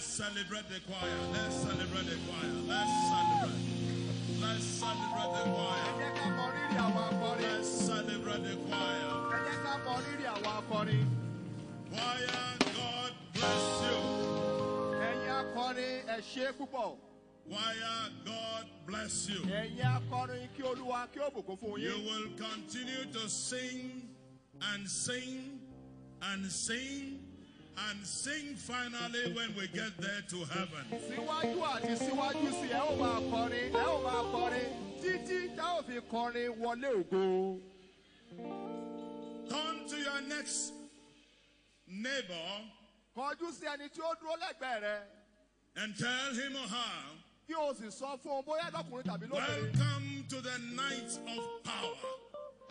Let's celebrate the choir. Let's celebrate the choir. Let's celebrate. Let's celebrate the choir. jẹ́ ká mọ rírì àwọn. Let's celebrate the choir. ẹ jẹ́ ká mọ rírì àwọn akọrin. Choir, God bless you. ẹ̀yin akọrin ẹ ṣe púpọ̀. Choir, God bless you. ẹ̀yin akọrin kí olúwa kí ó bùkún fún You will continue to sing and sing and sing and sing finally when we get there to heaven. síwájú àti síwájú sí ẹ ó máa kọrin ẹ ó máa kọrin títí tá ò fi kọrin wọlé ògo. Turn to your next neighbor kọjú sí ẹni tí ó dúró lẹ́gbẹ̀ẹ́ rẹ and tell him or her, kí o sì sọ fún un bóyá lọkùnrin tàbí lóbìnrin. Welcome to the night of power.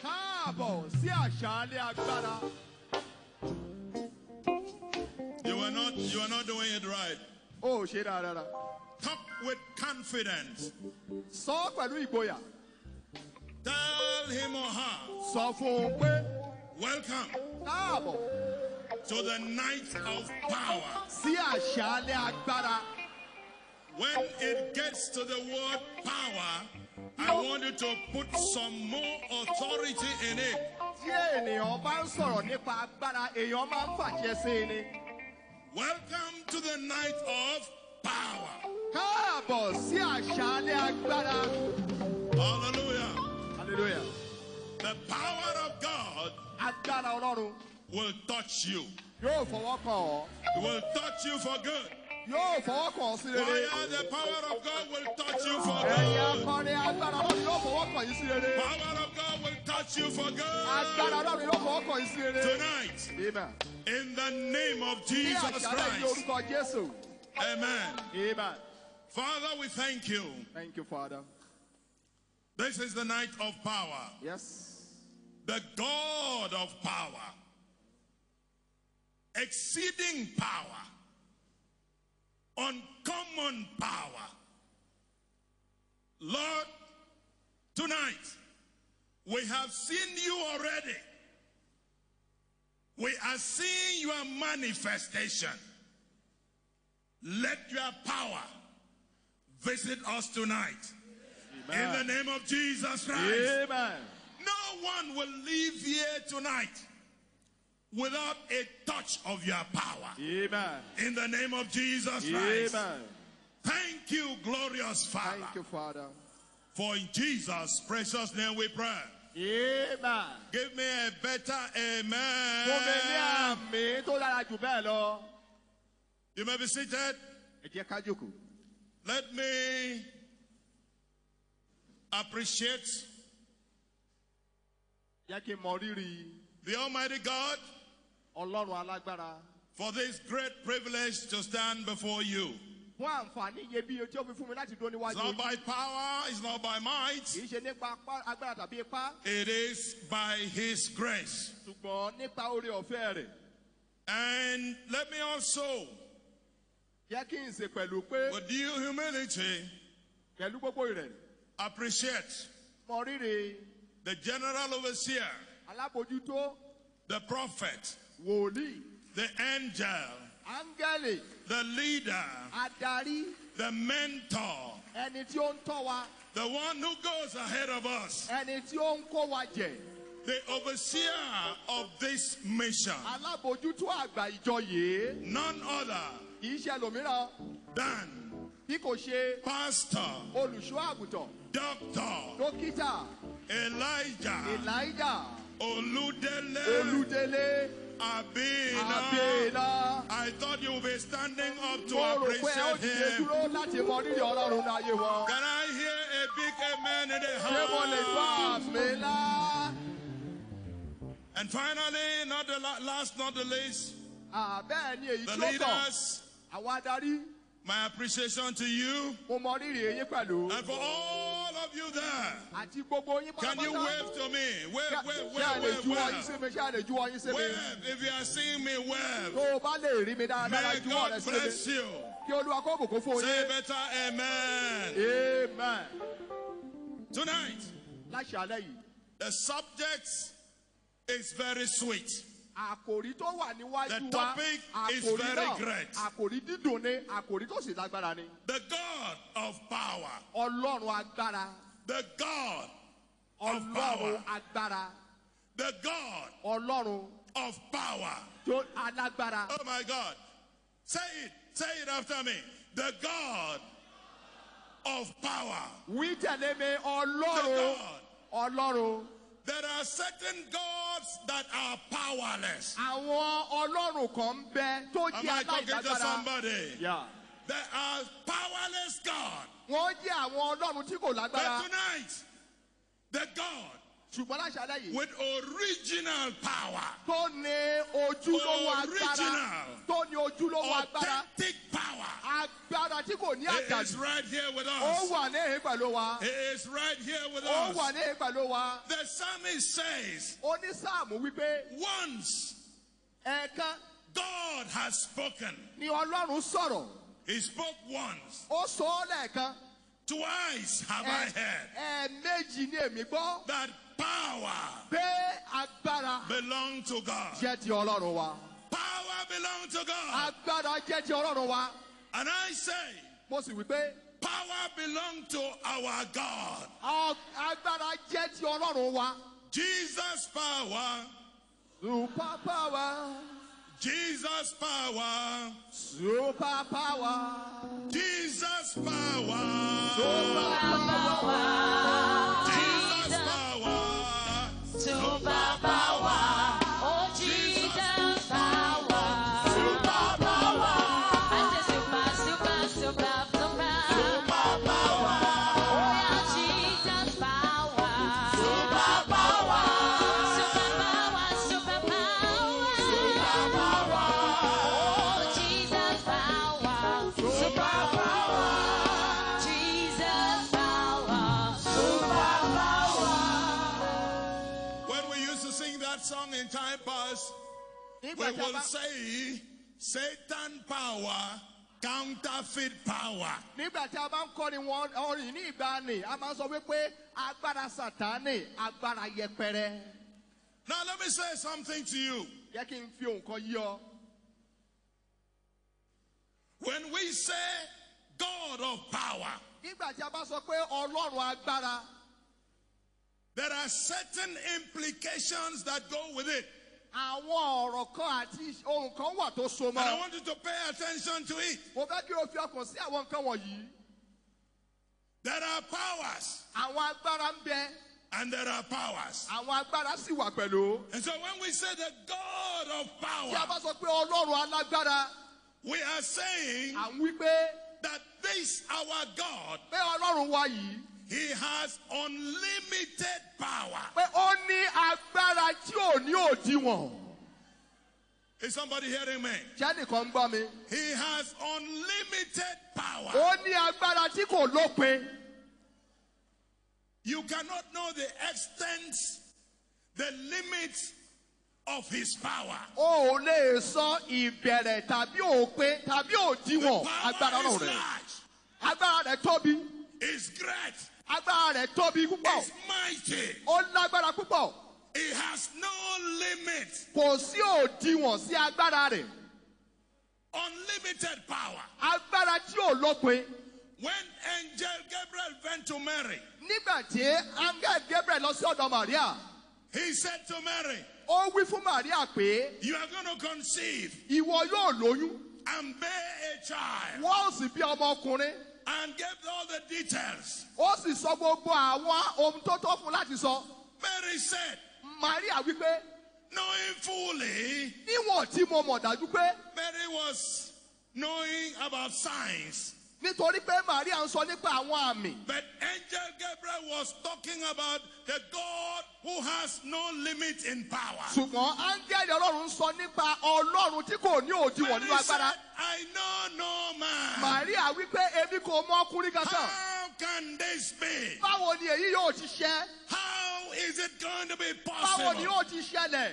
káàbọ̀ sí àṣálẹ́ agbára. You are not you are not doing it right. ò ṣe dáadáa. Talk with confidence. sọ pẹ̀lú ìgboyà. Tell him or her, sọ fún un pé welcome káàbọ̀ to the night of power. sí àṣálẹ́ agbára. When it gets to the word power, I want you to put some more authority in it. tí ènìyàn bá ń sọ̀rọ̀ nípa agbára èèyàn máa ń fàṣẹ sí i ni. Welcome to the night of power. káàbọ̀ sí àṣálẹ́ agbára. Hallelujah. hallelujah. The power of God agbára ọlọ́run will touch you. yóò fọwọ́ kàn ọ́. It will touch you for good. Yóò fọwọ́ kàn sí rere. Why the power of God will touch you for ẹ̀yin good. akọrin agbára ọlọ́run yóò fọwọ́ kàn yín sí rere. Power of God will touch you for agbára good. ọlọ́run yóò fọwọ́ kàn yín sí rere. Tonight, amen. in the name of ní Jesus àṣálẹ́ ní Christ. orúkọ jésù. Amen. amen. Father, we thank you. thank you father. This is the night of power. yes. The God of power. Exceeding power. Uncommon power. Lord, tonight we have seen you already. We are seeing your manifestation. Let your power visit us tonight. In the name of Jesus Christ. amen. No one will leave here tonight without a touch of your power. amen. In the name of Jesus Christ. amen. Thank you, glorious Father. thank you father. For in Jesus' precious name we pray. amen. Give me a better fún mi ní amen. tó dára jù bẹ́ẹ̀ lọ. You may be seated. ẹ jẹ́ ká. Let me appreciate jẹ́ kí n mọ rírì the Almighty God ọlọ́run alágbára. for this great privilege to stand before you. fún àǹfààní iyebíye tí ó fi fún mi láti dúró It's not by power, it's not by might, kì í ṣe nípa agbára tàbí ipá it is by His grace. ṣùgbọ́n nípa oore ọ̀fẹ́ rẹ̀. And let me also, jẹ́ kí n ṣe pẹ̀lú pé with due humility, pẹ̀lú gbogbo ìrẹ̀ appreciate mọ rírì the general overseer, alábòjútó the prophet, the angel, áńgẹ́lì. The leader, adarí. The mentor, ẹni tí ó ń tọ́ wa. The one who goes ahead of us, ẹni tí ó ń kó wa jẹ. The overseer of this mission, alábòjútó àgbà ìjọ yìí. None other kì í ṣe ẹlòmíràn. than bí kò ṣe Pastor, olùṣọ́ àgùntàn. Doctor dókítà. Elijah elijah. Oludele olùdélé Abina. àbẹ̀là. I thought you would be standing up to mo rò pé ẹ ó appreciate him. dúró láti mọ rírì ọlọ́run ní ayé wọn. Can I hear a big amen in the ṣé mo lè gbọ́ house? And finally, not the la- last, not the least, bẹ́ẹ̀ ni èyí the tí ó kàn leaders, my appreciation to you mo mọ rírì èyí pẹ̀lú and for all of you there. àti gbogbo yín Can you wave to me? Wave, wave, ṣé a lè wave, wave, wave. mi ṣé a lè ju ọyìn sí mi. Wave. If you are seeing me, wave. o bá lè rí mi dáadáa May God ọ̀rẹ́ sí mi. bless you. kí olúwa kó bùkún fún Say better amen. amen. Tonight, the subject is very sweet. Àkòrí tó wà níwájú The topic is very great. àkòrí dídùn ni àkòrí tó sì lágbára ni The God of power. ọlọ́run agbára The God of ọlọ́run power. agbára The God ọlọ́run of power. tó alágbára Oh my God. Say it. Say it after me. The God of power. wí tẹ̀lé mi ọlọ́run ọlọ́run There are certain gods that are powerless. àwọn ọlọ́run kan bẹ tó Am jẹ́ I talking to aláìlágbára somebody? Yeah. There are powerless God. wọ́n jẹ́ àwọn ọlọ́run tí kò But lágbára tonight, the God ṣùgbọ́n láṣálẹ́ yìí. With original power, tó ní ojúlówó agbára. Original. tó ní ojúlówó agbára. Authentic power, agbára tí kò ní He is right here with ó us. wà ní èyí wa. He is right here with ó wà us. ní èyí wa. The psalmist says, onísáàmù wípé Once ẹ̀ẹ̀kan God has spoken, ni ọlọ́run sọ̀rọ̀. He spoke once. ó sọ ọ́ lẹ́ẹ̀kan. Twice have I heard. Ẹ̀ẹ̀mejì ni èmi gbọ́. That power belong to God. jẹ́ ti ọlọ́run Power belong to God. agbára jẹ́ ti And I say, mo sì wípé power belong to our God. ọ- agbára jẹ́ ti ọlọ́run wa. Jesus' power, super power. Jesus' power, super power. Jesus' power, super power we nígbà tí a will say, Satan power, counterfeit power. nígbà tí a bá ń kọ́ni wọn orin ní ìgbàanì a máa sọ wípé agbára sàtánì agbára yẹpẹrẹ Now, let me say something to you. yẹ kí n fi nǹkan yí ọ. When we say God of power, nígbà tí a bá sọ pé ọlọ́run agbára there are certain implications that go with it. Àwọn ọ̀rọ̀ kan àti ohun kan wà tó so And I mọ́. want you to pay attention to it. mo fẹ́ kí o fi ọkàn sí àwọn nǹkan wọ̀nyí. There are powers, àwọn agbára ń bẹ and there are powers. àwọn agbára sì wà pẹ̀lú. And so when we say the God of tí a power, bá sọ pé ọlọ́run alágbára we are saying à ń wí pé that this our God, pé ọlọ́run wa yìí He has unlimited power. pé ó ní agbára tí ò ní òdiwọ̀n. Is somebody hearing me? jẹ́nìkan ń gbọ́ mi. He has unlimited power. ó ní agbára tí kò lópin. You cannot know the extent, the limits of his power. o ò lè sọ ìbẹ̀rẹ̀ tàbí òpin tàbí The òdiwọ̀n agbára power is rẹ̀. large, agbára rẹ̀ tóbi. is great, agbára rẹ̀ tóbi púpọ̀. is mighty. ó lágbára púpọ̀. He has no limit. kò sí òdiwọ̀n sí agbára rẹ̀. Unlimited power. agbára tí ò lópin. When angel Gabriel went to Mary, nígbà tí angel gabriel lọ sí ọ̀dọ̀ maria he said to Mary, ó wí fún maria pé You are going to conceive ìwọ yóò lóyún and bear a child. wọ́n sì bí ọmọkùnrin And gave all the details. ó sì sọ gbogbo àwọn ohun tó tó fún láti sọ Mary said, maria wípé knowing fully, níwọ̀n tí mo mọ̀ dájú pé Mary was knowing about signs. Nítorí pé maria ń sọ nípa àwọn àmì But angel Gabriel was talking about the God who has no limit in power. ṣùgbọ́n áńgẹ́lì ọlọ́run sọ nípa ọlọ́run tí kò ní òdiwọ̀n nínú agbára I know no man. maria wípé èmi kò mọ ọkùnrin kankan How can this be? báwo ni èyí yóò ti ṣẹ How is it going to be báwo ni possible? yóò ti ṣẹlẹ̀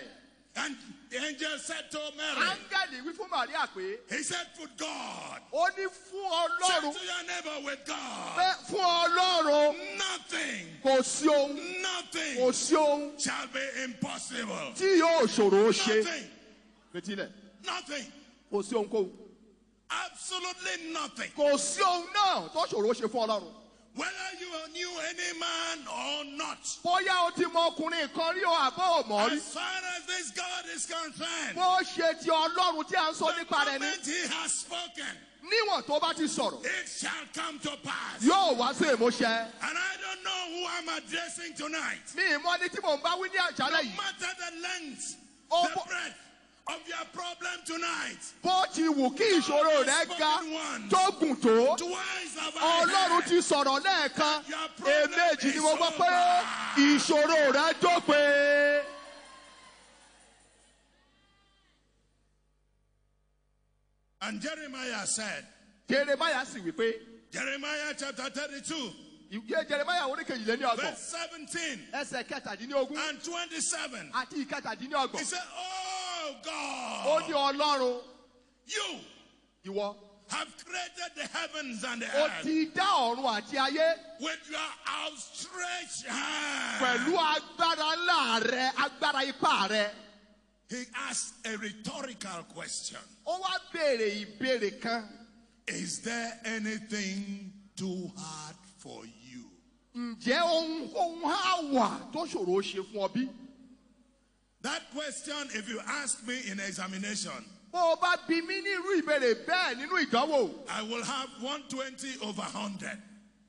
And the angel said to Mary, áńgẹ́lì wí fún maria pé He said, For God. ó ní fún Say to your neighbor with God. pé fún ọlọ́run Nothing, kò sí ohun nothing kò sí ohun shall be impossible. tí yóò ṣòro ṣe Nothing. fetílẹ̀ Nothing. kò sí ohunkóhun Absolutely nothing. kò sí ohun náà tó ṣòro ṣe fún ọlọ́run Whether you knew any man or not. bóyá o ti mọ ọkùnrin kan rí o àbọ̀ ò mọ̀ rí As far as this God is concerned, bó ṣe ti ọlọ́run tí a ń sọ the nípa rẹ̀ ni moment he has spoken, níwọ̀n tó bá ti sọ̀rọ̀ it shall come to pass. yóò wá sí ìmúṣẹ. And I don't know who I'm addressing tonight. mi ìmọ̀ ni tí mò ń bá wí ní No àjálẹ̀ yìí matter the length, the breadth of your problem tonight, bó ti wù kí ìṣòro rẹ̀ ga tó gùn tó twice have I ọlọ́run ti sọ̀rọ̀ lẹ́ẹ̀kan. Èmejì ni mo gbọ́ pé ìṣòro rẹ̀ dópin. And Jeremiah said, Jeremiah sì wí pé. Jeremiah chapter 32, ìwé orí kejìléní ọgbọ̀n verse 17 ẹsẹ̀ kẹtàdínlógún. and 27. àti He said, Oh ó ní God, ọlọ́run. You ìwọ. have created the heavens and the earth. ti dá ọ̀run àti ayé. With your outstretched hand. pẹ̀lú agbára ńlá rẹ agbára ipá rẹ. He asked a rhetorical question. Ó wá béèrè ìbéèrè kan. Is there anything too hard for you? ǹjẹ́ ohun ohun á wà tó ṣòro ṣe fún ọ bí? That question, if you ask me in examination, bó o bá bi mí ní irú ìbéèrè bẹ́ẹ̀ nínú ìdánwò I will have 120 over 100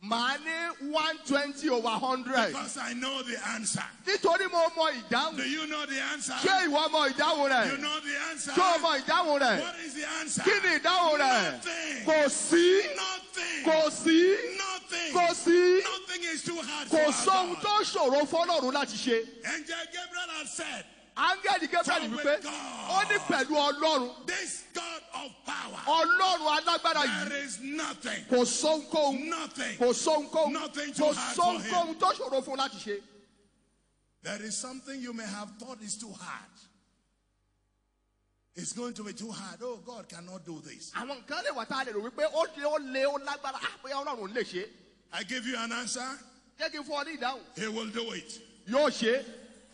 màá ní one twenty over hundred because I know the answer. nítorí mo mọ ìdáhùn Do you know the answer? ṣé ìwọ mọ ìdáhùn rẹ̀ You know the answer. ṣé o mọ ìdáhùn rẹ̀ What is the answer? kí ni ìdáhùn rẹ̀ Nothing. kò sí Nothing. kò sí Nothing. kò sí Nothing is too hard kò for our God. tó ṣòro fọlọ́run láti ṣe Angel Gabriel has said, áńgẹ́lì gẹ́gẹ́ wípé ó ní pẹ̀lú ọlọ́run This God of power, ọlọ́run alágbára yìí there is nothing, kò sóhunkóhun nothing. kò sóhunkóhun Nothing too kò hard for him. sóhunkóhun tó ṣòro fún láti ṣe. There is something you may have thought is too hard. It's going to be too hard. Oh, God cannot do this. àwọn nǹkan lè wà tá a lè rò wípé ó lé ó lé ó lágbára á bóyá ọlọ́run lè ṣe I give you an answer, jẹ́ kí n fún ọ He will do it.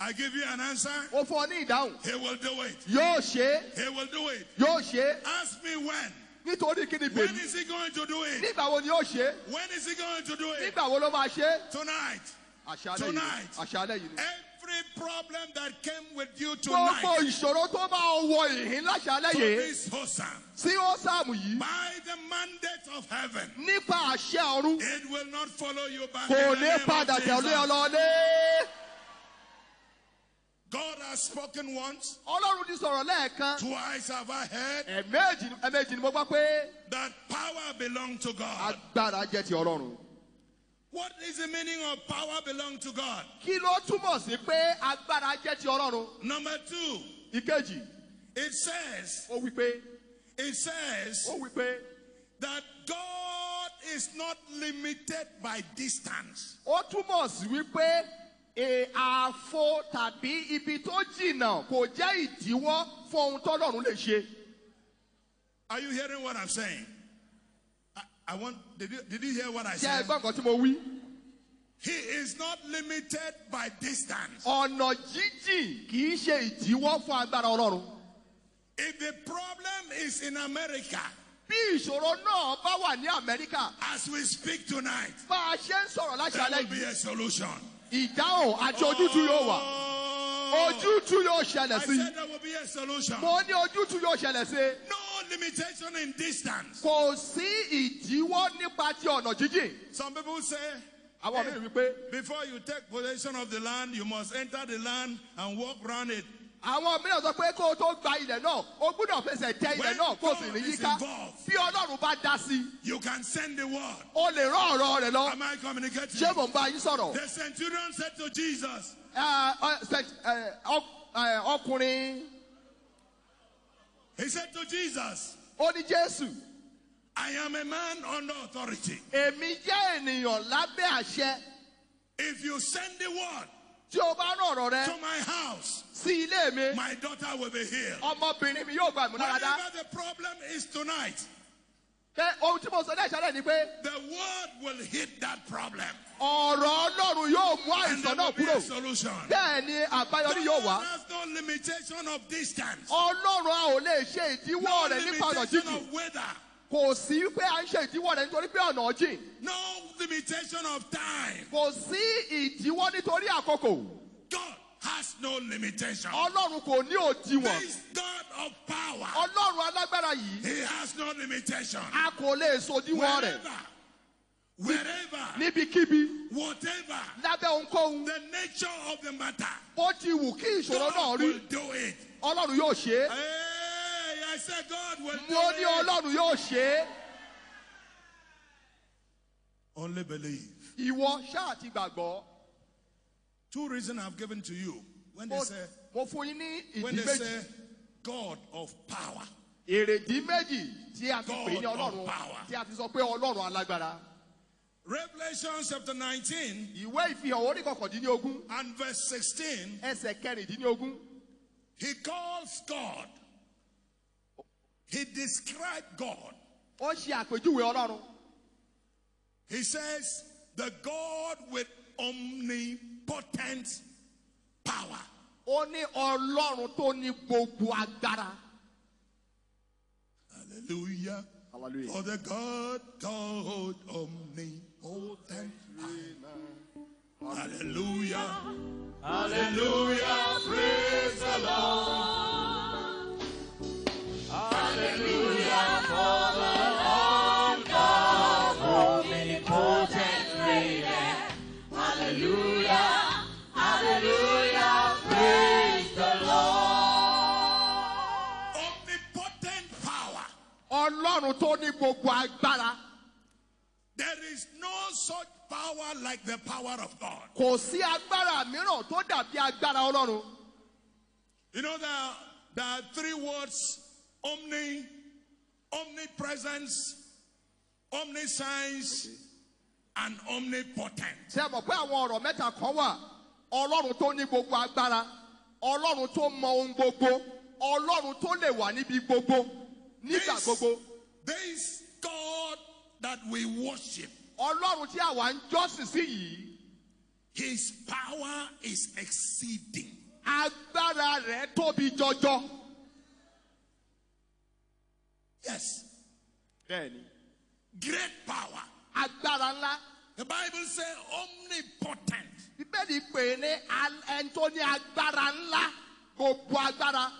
I give you an answer, ó fún ọ ní ìdáhùn He will do it. yóò ṣe He will do it. yóò ṣe Ask me when. nítorí kí ni When is He going to do it? nígbà wo ni yóò ṣe When is He going to do it? nígbà wo ló máa ṣe Tonight. àṣálẹ́ yìí Tonight. ni àṣálẹ́ yìí. Every problem that came with you gbogbo tonight ìṣòro tó bá wọ ìhín láṣálẹ́ to yìí this HOSAM, sí ó yìí by the mandate of heaven, nípa àṣẹ ọ̀run it will not follow you back. kò ní padà tẹ̀lé ọlọ́lé. God has spoken once, ọlọ́run ti sọ̀rọ̀ lẹ́ẹ̀kan twice have I heard ẹ̀ẹ̀mejì ẹ̀ẹ̀mejì ni mo gbọ́ pé that power belongs to God. agbára jẹ́ ti ọlọ́run. What is the meaning of power belong to God? kí ló túmọ̀ sí pé agbára jẹ́ ti ọlọ́run. Number two, ìkejì it says, ó wí pé it says ó wí pé that God is not limited by distance. ó túmọ̀ sí wípé e- ààfo tàbí ibi tó jìnnà kò jẹ́ ìdíwọ́ fún ohun tọ́lọ́run lè ṣe. Are you hearing what I'm saying? I, I want, did you, did you hear what I ṣé ẹ said? gbọ́ nǹkan tí mo wí. He is not limited by distance. ọ̀nà jíjìn kì í ṣe ìdíwọ́ fún agbára ọlọ́run. If the problem is in America, bí ìṣòro náà bá wà ní amẹ́ríkà as we speak tonight, bá a ṣe ń sọ̀rọ̀ there will be a solution. Ìdáhùn àti ojútùú yóò wà. Oh, ojútùú yóò I ṣẹlẹ̀ sí said there will be a solution. mo ní ojútùú yóò ṣẹlẹ̀ sí No limitation in distance. kò sí ìdíwọ́ nípa ti ọ̀nà jíjìn Some people say, àwọn eh, mìíràn wípé before you take possession of the land, you must enter the land and walk around it. Àwọn mìíràn sọ pé kó o tó gba ilẹ̀ náà o gbúdọ̀ fẹsẹ̀ tẹ ilẹ̀ náà kó o sì is yíká bí ọlọ́run bá dá sí i You can send the word. o lè rán ọ̀rọ̀ rẹ̀ lọ Am I communicating? ṣé mò ń bá yín sọ̀rọ̀ The centurion said to Jesus, Ẹ, ẹ, ṣe- ẹ, ọ- ẹ, ọkùnrin He said to Jesus, ó ní jésù I am a man under authority. èmi jẹ́ ènìyàn lábẹ́ àṣẹ If you send the word tí o bá rán ọ̀rọ̀ to my house, my daughter will be healed. ọmọbìnrin mi yóò gba ìmúdáradá Whatever the problem is tonight, pé ohun tí mo sọ ní ìṣẹ̀lẹ̀ ni pé the word will hit that problem. ọ̀rọ̀ ọlọ́run yóò mú And there àìsàn will náà be kúrò a solution. bẹ́ẹ̀ ni àbáyọrí yóò wá God no limitation of distance. ọlọ́run a ò lè ṣe ìdíwọ́ No rẹ̀ nípa ọ̀nà limitation of weather. Kò sí pé à ń ṣe ìdíwọ́ rẹ̀ nítorí pé ọ̀nà jìn No limitation of time. kò sí ìdíwọ́ nítorí àkókò God has no limitation. ọlọ́run kò ní òdiwọ̀n This God of power, ọlọ́run alágbára yìí He has no limitation. a kò lè sòdiwọ̀n rẹ̀ Wherever, wherever, níbikíbi whatever lábẹ́ ohunkóhun the nature of the matter, bó ti wù kí ìṣòro náà God rí will do it. ọlọ́run yóò ṣe é Hey, I said God will do mo ní it. ọlọ́run yóò ṣe é Only believe. ìwọ ṣáà ti gbàgbọ́ Two reasons I've given to you. When they say, mo fún yín ní when they say God of power, èrèdí méjì tí a ti pè ní God of ọlọ́run power. tí a ti sọ pé ọlọ́run alágbára Revelation chapter 19 ìwé ìfihàn orí kọkàndínlógún and verse 16, ẹsẹ̀ kẹrìndínlógún he calls God. He described God. ó ṣe àpèjúwe ọlọ́run He says, the God with omnipotent power. ó ní ọlọ́run tó ní gbogbo agbára. Hallelujah. Hallelujah. For the God called omnipotent power. Hallelujah. Hallelujah. Praise the Lord. Ọlọ́run tó ní gbogbo agbára There is no such power like the power of God. kò sí agbára mìíràn tó dàbí agbára ọlọ́run. You know, there are, there are three words omni, omnipresence, omniscience, and omnipotent. ṣé mọ̀ pé àwọn ọ̀rọ̀ mẹ́ta kan wà ọlọ́run tó ní gbogbo agbára ọlọ́run tó mọ ohun gbogbo ọlọ́run tó lè wà níbi gbogbo nígbà gbogbo this God that we worship, ọlọ́run tí àwa ń jọ́sìn sí yìí his power is exceeding. agbára rẹ̀ tóbi jọjọ. Yes, bẹ́ẹ̀ni great power. agbára ńlá The Bible says omnipotent. bíbélì pè é ní al- ẹni tó ní agbára ńlá gbogbo agbára.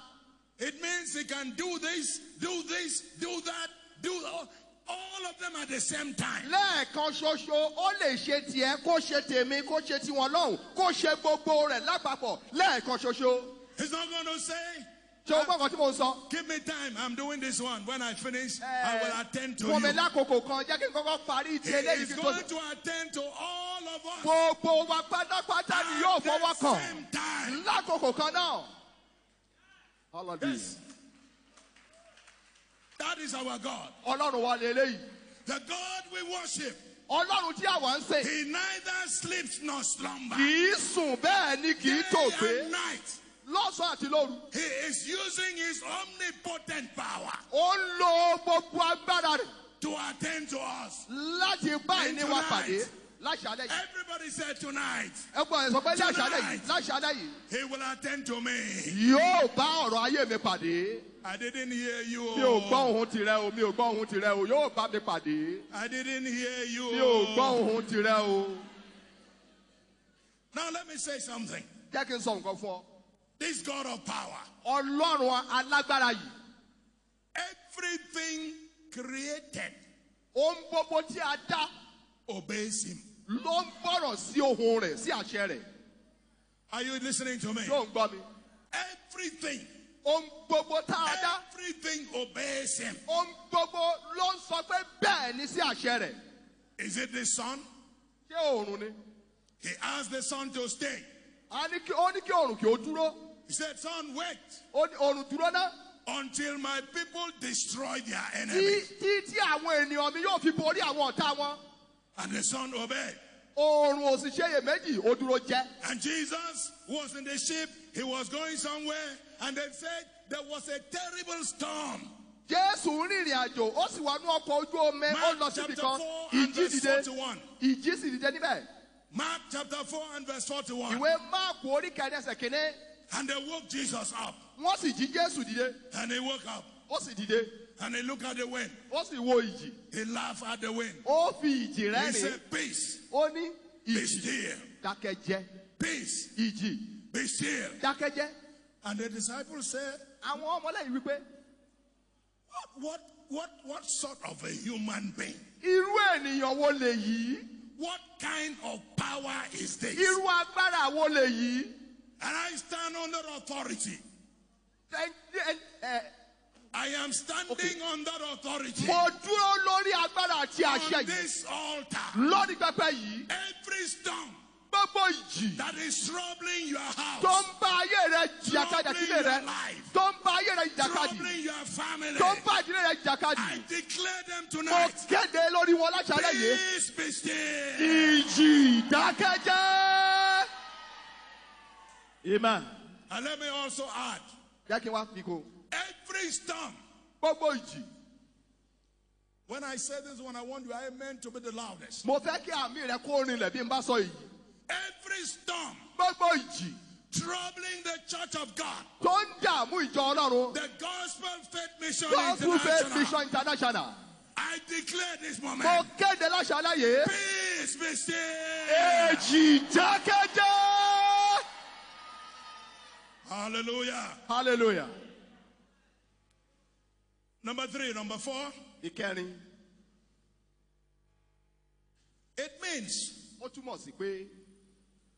It means he can do this, do this, do that, do all, all of them at the same time. lẹ́ẹ̀kan ṣoṣo ó lè ṣe tiẹ̀ kó ṣe tèmi kó ṣe tiwọn lọ́hùn kó ṣe gbogbo rẹ̀ lápapọ̀ lẹ́ẹ̀kan ṣoṣo. He's not going to say, ṣé o ah, gbọ́ nǹkan tí mo sọ? Give me time. I'm doing this one. When I finish, I eh, will attend to fún mi lákòókò kan jẹ́ kí n kọ́kọ́ parí ti He is kí n tó going to attend to all of us gbogbo wa pátápátá ni yóò fọwọ́ kàn lákòókò kan náà. Yes. That is our God. ọlọ́run wa lè léyìí The God we worship. ọlọ́run tí àwa ń sè He neither sleeps nor slumbers. kì í sùn bẹ́ẹ̀ ni kì í tò Day and night. lọ́sàn-án àti lóru. He is using his omnipotent power ó ń lo gbogbo agbára rẹ̀ to attend to us. láti bá And ìní wa tonight- pàdé láṣálẹ̀ yìí. Everybody said tonight, ẹ̀ sọ pé láṣálẹ̀ yìí Tonight. láṣálẹ̀ yìí He will attend to me. yóò bá ọ̀rọ̀ ayé mi pàdé. I didn't hear you. mi ò gbọ́ ohun tirẹ̀ o mi ò gbọ́ ohun tirẹ̀ o yóò bá mi pàdé. I didn't hear you. mi ò gbọ́ ohun tirẹ̀ o. Now let me say something. jẹ́ kí n sọ nǹkan fún ọ. This God of power, ọlọ́run alágbára yìí everything created ohun gbogbo tí a dá obeys him. ló ń gbọ́rọ̀ sí ohun rẹ̀ sí àṣẹ rẹ̀. Are you listening to me? yóò ń gbọ́ mi. Everything, ohun gbogbo tá a dá everything obeys him. ohun gbogbo ló ń sọ pé bẹ́ẹ̀ ni sí àṣẹ rẹ̀. Is it the sun? ṣé oòrùn ni. He asked the sun to stay. a ní kí ó ní kí oòrùn kí ó dúró. He said, Sun, wait ó ní oòrùn dúró náà. until my people destroy their enemies. tí tí àwọn ènìyàn mi yóò fi borí àwọn ọ̀tá wọn. And the sun obeyed. oòrùn ò iyèméjì ó dúró jẹ́. And Jesus was in the ship. He was going somewhere. And they said there was a terrible storm. jésù ń rìnrìn àjò ó sì wà ní ọkọ̀ ojú omi ó Mark lọ síbi chapter kan 4 and ìjì verse dìde ìjì sì dìde níbẹ̀ Mark chapter 4 and verse 41. ìwé máàkù orí kẹrin ẹsẹ̀ kínní And they woke Jesus up. wọ́n sì jí jésù dìde And he woke up. ó sì dìde And he looked at the wind. ó sì wo ìjì He laughed at the wind. ó fi ìjì He said, Peace, ó ní be ìjì still. dákẹ́jẹ́ Peace, ìjì be still. dákẹ́jẹ́ And the disciples said, àwọn ọmọlẹ́yìn wípé What, what, what, what sort of a human being? irú ènìyàn wo lè What kind of power is this? irú agbára wo lè And I stand under authority. I am standing Okay. under authority. mo dúró lórí agbára àti àṣẹ On this altar, lórí pẹpẹ yìí every storm gbogbo ìjì that is troubling your tó house, ń bá ayé rẹ jìjàkadì àti ilé rẹ tó ń bá ayé rẹ jìjàkadì troubling your family, tó ń bá ìdílé rẹ jìjàkadì I declare them mo tonight. kéde lórí wọn láṣálẹ́ yìí Peace be still. ìjì dákẹ́jẹ́. amen. And let me also add jẹ́ kí n wá fi kó every storm. gbogbo ìjì When I say this one, I want your amen to be the loudest. mo fẹ́ kí àmì rẹ kó rinlẹ̀ bí n bá sọ yìí Every storm troubling the church of God, tó ń dààmú ìjọ ọlọ́run the Gospel Faith Mission gospel International. mission international I declare this moment. Peace be still. Hallelujah. hallelujah. Number three, number four, it means ó túmọ̀ sí pé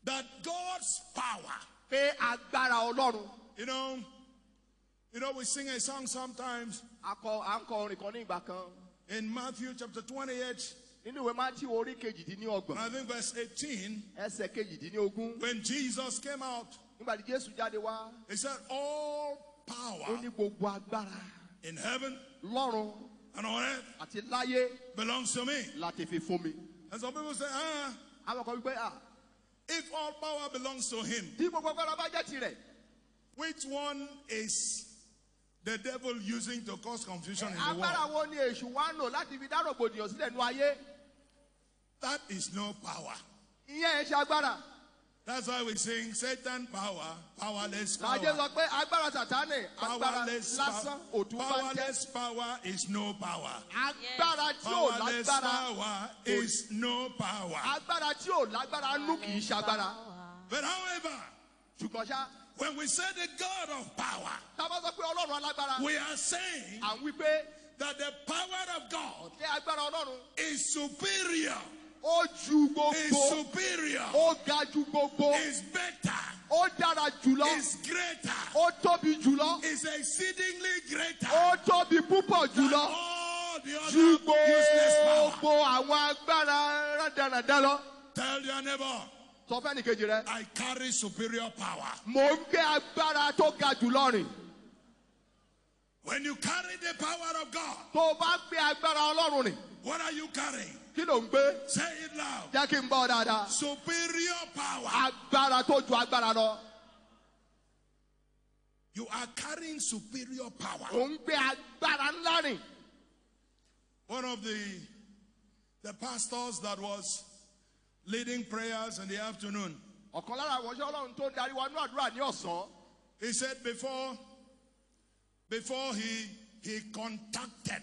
that God's power, pé agbára ọlọ́run. You know, you know, we sing a song sometimes. Akọ à ń kọ orin kan ní ìgbà kan. In Matthew chapter 28, nínú ìwé matthew orí kejìdínlọ́gbọ̀n. I think verse 18, ẹsẹ̀ kejìdínlógún. When Jesus came out, nígbà tí jésù jáde wá he said, All ó power ní gbogbo agbára in heaven lọ́run and on earth àti láyé belongs to me. láti fi fún mi. And some people say, ah, àwọn kan wípé à if all power belongs to him, tí gbogbo agbára bá jẹ́ tirẹ̀ which one is the devil using to cause confusion in the world? wo ni èṣù wá ń lò láti fi dá rògbòdìyàn sílẹ̀ nú ayé That is no power. That's why we sing Satan power, powerless power. lájẹ́ sọ pé agbára sàtánì agbára Powerless lásán power. òtún bá ń Powerless power is no power. agbára tí ò Powerless power is no power. agbára tí ò lágbára nú kì But however, when we say the God of power, tá a bá sọ pé ọlọ́run alágbára we are saying à ń wí pé that the power of God ní agbára ọlọ́run is superior, ó ju is gbogbo superior, ó ga ju gbogbo. Is better, ó dára jùlọ. Is greater, ó tóbi jùlọ. Is exceedingly greater. Ó tóbi púpọ̀ jùlọ. Ju other useless power. gbogbo àwọn agbára rádaràdá lọ. Tell your neighbor, sọ fẹ́ni kejì rẹ. I carry superior power. mò ń gbé agbára tó ga jùlọ rìn. When you carry the power of God, tó o bá gbé agbára ọlọ́run rìn. what are you carrying? Kí ló ń gbé Say it loud. jẹ́ kí n bọ́ dáadáa. Superior power. agbára tó ju agbára lọ. You are carrying superior power. ò ń gbé agbára ńlá rìn One of the the pastors that was leading prayers in the afternoon, ọ̀kan lára àwọn ọ̀ṣẹ́ ọlọ́run tó ń darí wa ní àdúrà ní ọ̀sán. He said before before he he contacted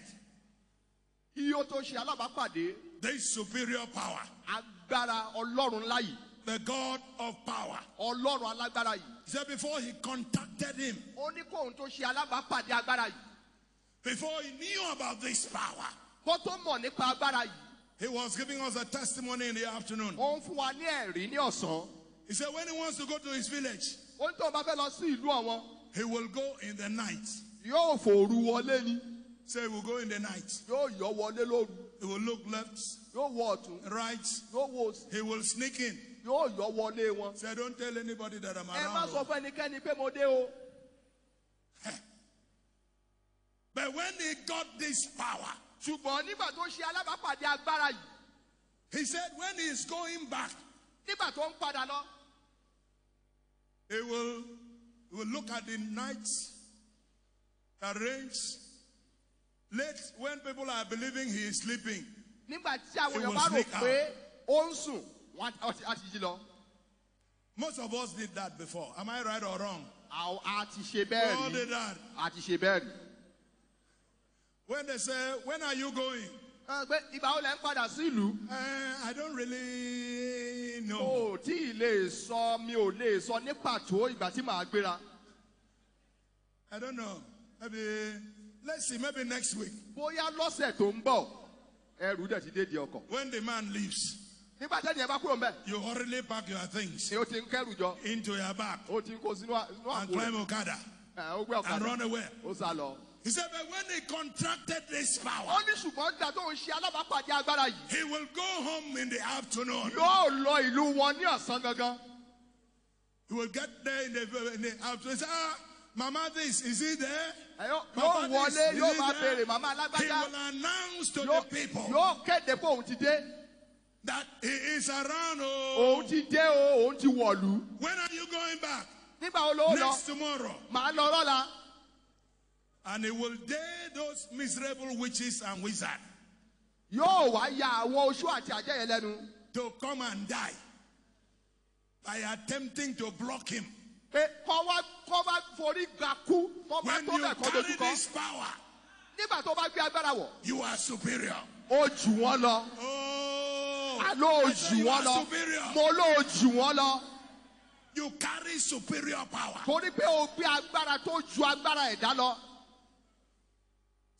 iye tó ṣe alábàápàdé this superior power, agbára ọlọ́run ńlá yìí. The God of power. ọlọ́run alágbára yìí. He said before he contacted him, ó ní kóun tó ṣe alábàápàdé agbára yìí. Before he knew about this power, kó tó mọ̀ nípa agbára yìí. he was giving us a testimony in the afternoon. ó ń fún wa ní ẹ̀rí ní ọ̀sán. He said when he wants to go to his village, ó ní tóun bá fẹ́ lọ sí ìlú ọ̀wọ́n he will go in the night. yóò fòru wọlé ni Say he will go in the night. yóò yọ wọlé lóru He will look left, yóò wọ ọ̀tún right. yóò wọ òsì He will sneak in. yóò yọ wọlé wọn. Say don't tell anybody that I'm ẹ má around. sọ oh. fún ẹnikẹ́ni pé mo dé o. But when he got this power, ṣùgbọ́n nígbà tó ṣe alábàápàdé agbára yìí he said when he's going back, nígbà tó ń padà lọ he will, he will look at the night arranged Late, when people are believing he is sleeping, nígbà tí àwọn èèyàn bá rò pé ó ń sùn wọ́n á ti- jí lọ. most of us did that before. Am I right or wrong? A ti ṣe We all did that. a ti ṣe bẹ́ẹ̀ rí. When they say, When are you going? Pé ìgbà wo lẹ ń padà sí ìlú. Uh, I don't really know. o tí ì lè sọ mi ò lè sọ ní pàtó ìgbà tí màá gbéra. I don't know. Maybe, let's see, maybe next week. bóyá lọ́sẹ̀ tó ń bọ̀ ẹrù dẹ̀ ti dé di ọkọ̀. When the man leaves, nígbà tẹ́ni ẹ bá kúrò mbẹ́ you hurriedly pack your things ṣé o ti ń kẹ́rù jọ into your bag o ti ń kó sínú à- sínú and climb Okada ẹ̀ ó gbé and run away. ó sá lọ. He said, But when he contracted this ó power, ní ṣùgbọ́n gbà tó ń ṣe alábàápàdé agbára yìí he will go home in the afternoon. yóò lọ ìlú wọn ní ọ̀sán gangan. He will get there in the, in the afternoon. Say, ah, Mama, this, is he there? Yóò Papa, yóò this, wọlé yóò he máa béèrè màmá He alágbájá will announce to yóò the people yóò kéde pé òun ti dé that he is around. Oh, òun ti dé o òun ti wọ̀lú. when are you going back? nígbà wo ló lọ Next tomorrow. màá lọ lọ́la. And he will dare those miserable witches and wizards yóò wá ya àwọn oṣù àti àjẹ́ yẹn lẹ́nu to come and die by attempting to block him. Pé wá kọ́ wá forí gbà kú kọ́ bá When tó you bẹ̀ kọ́ carry dojú kọ́ this power, nígbà tó bá gbé agbára wọ̀ you are superior. ó jù wọ́n lọ Oh, àló ó I said jù you wọ́n are lọ superior. mo ló jù wọ́n lọ You carry superior power. torí pé o gbé agbára tó ju agbára ẹ̀dá lọ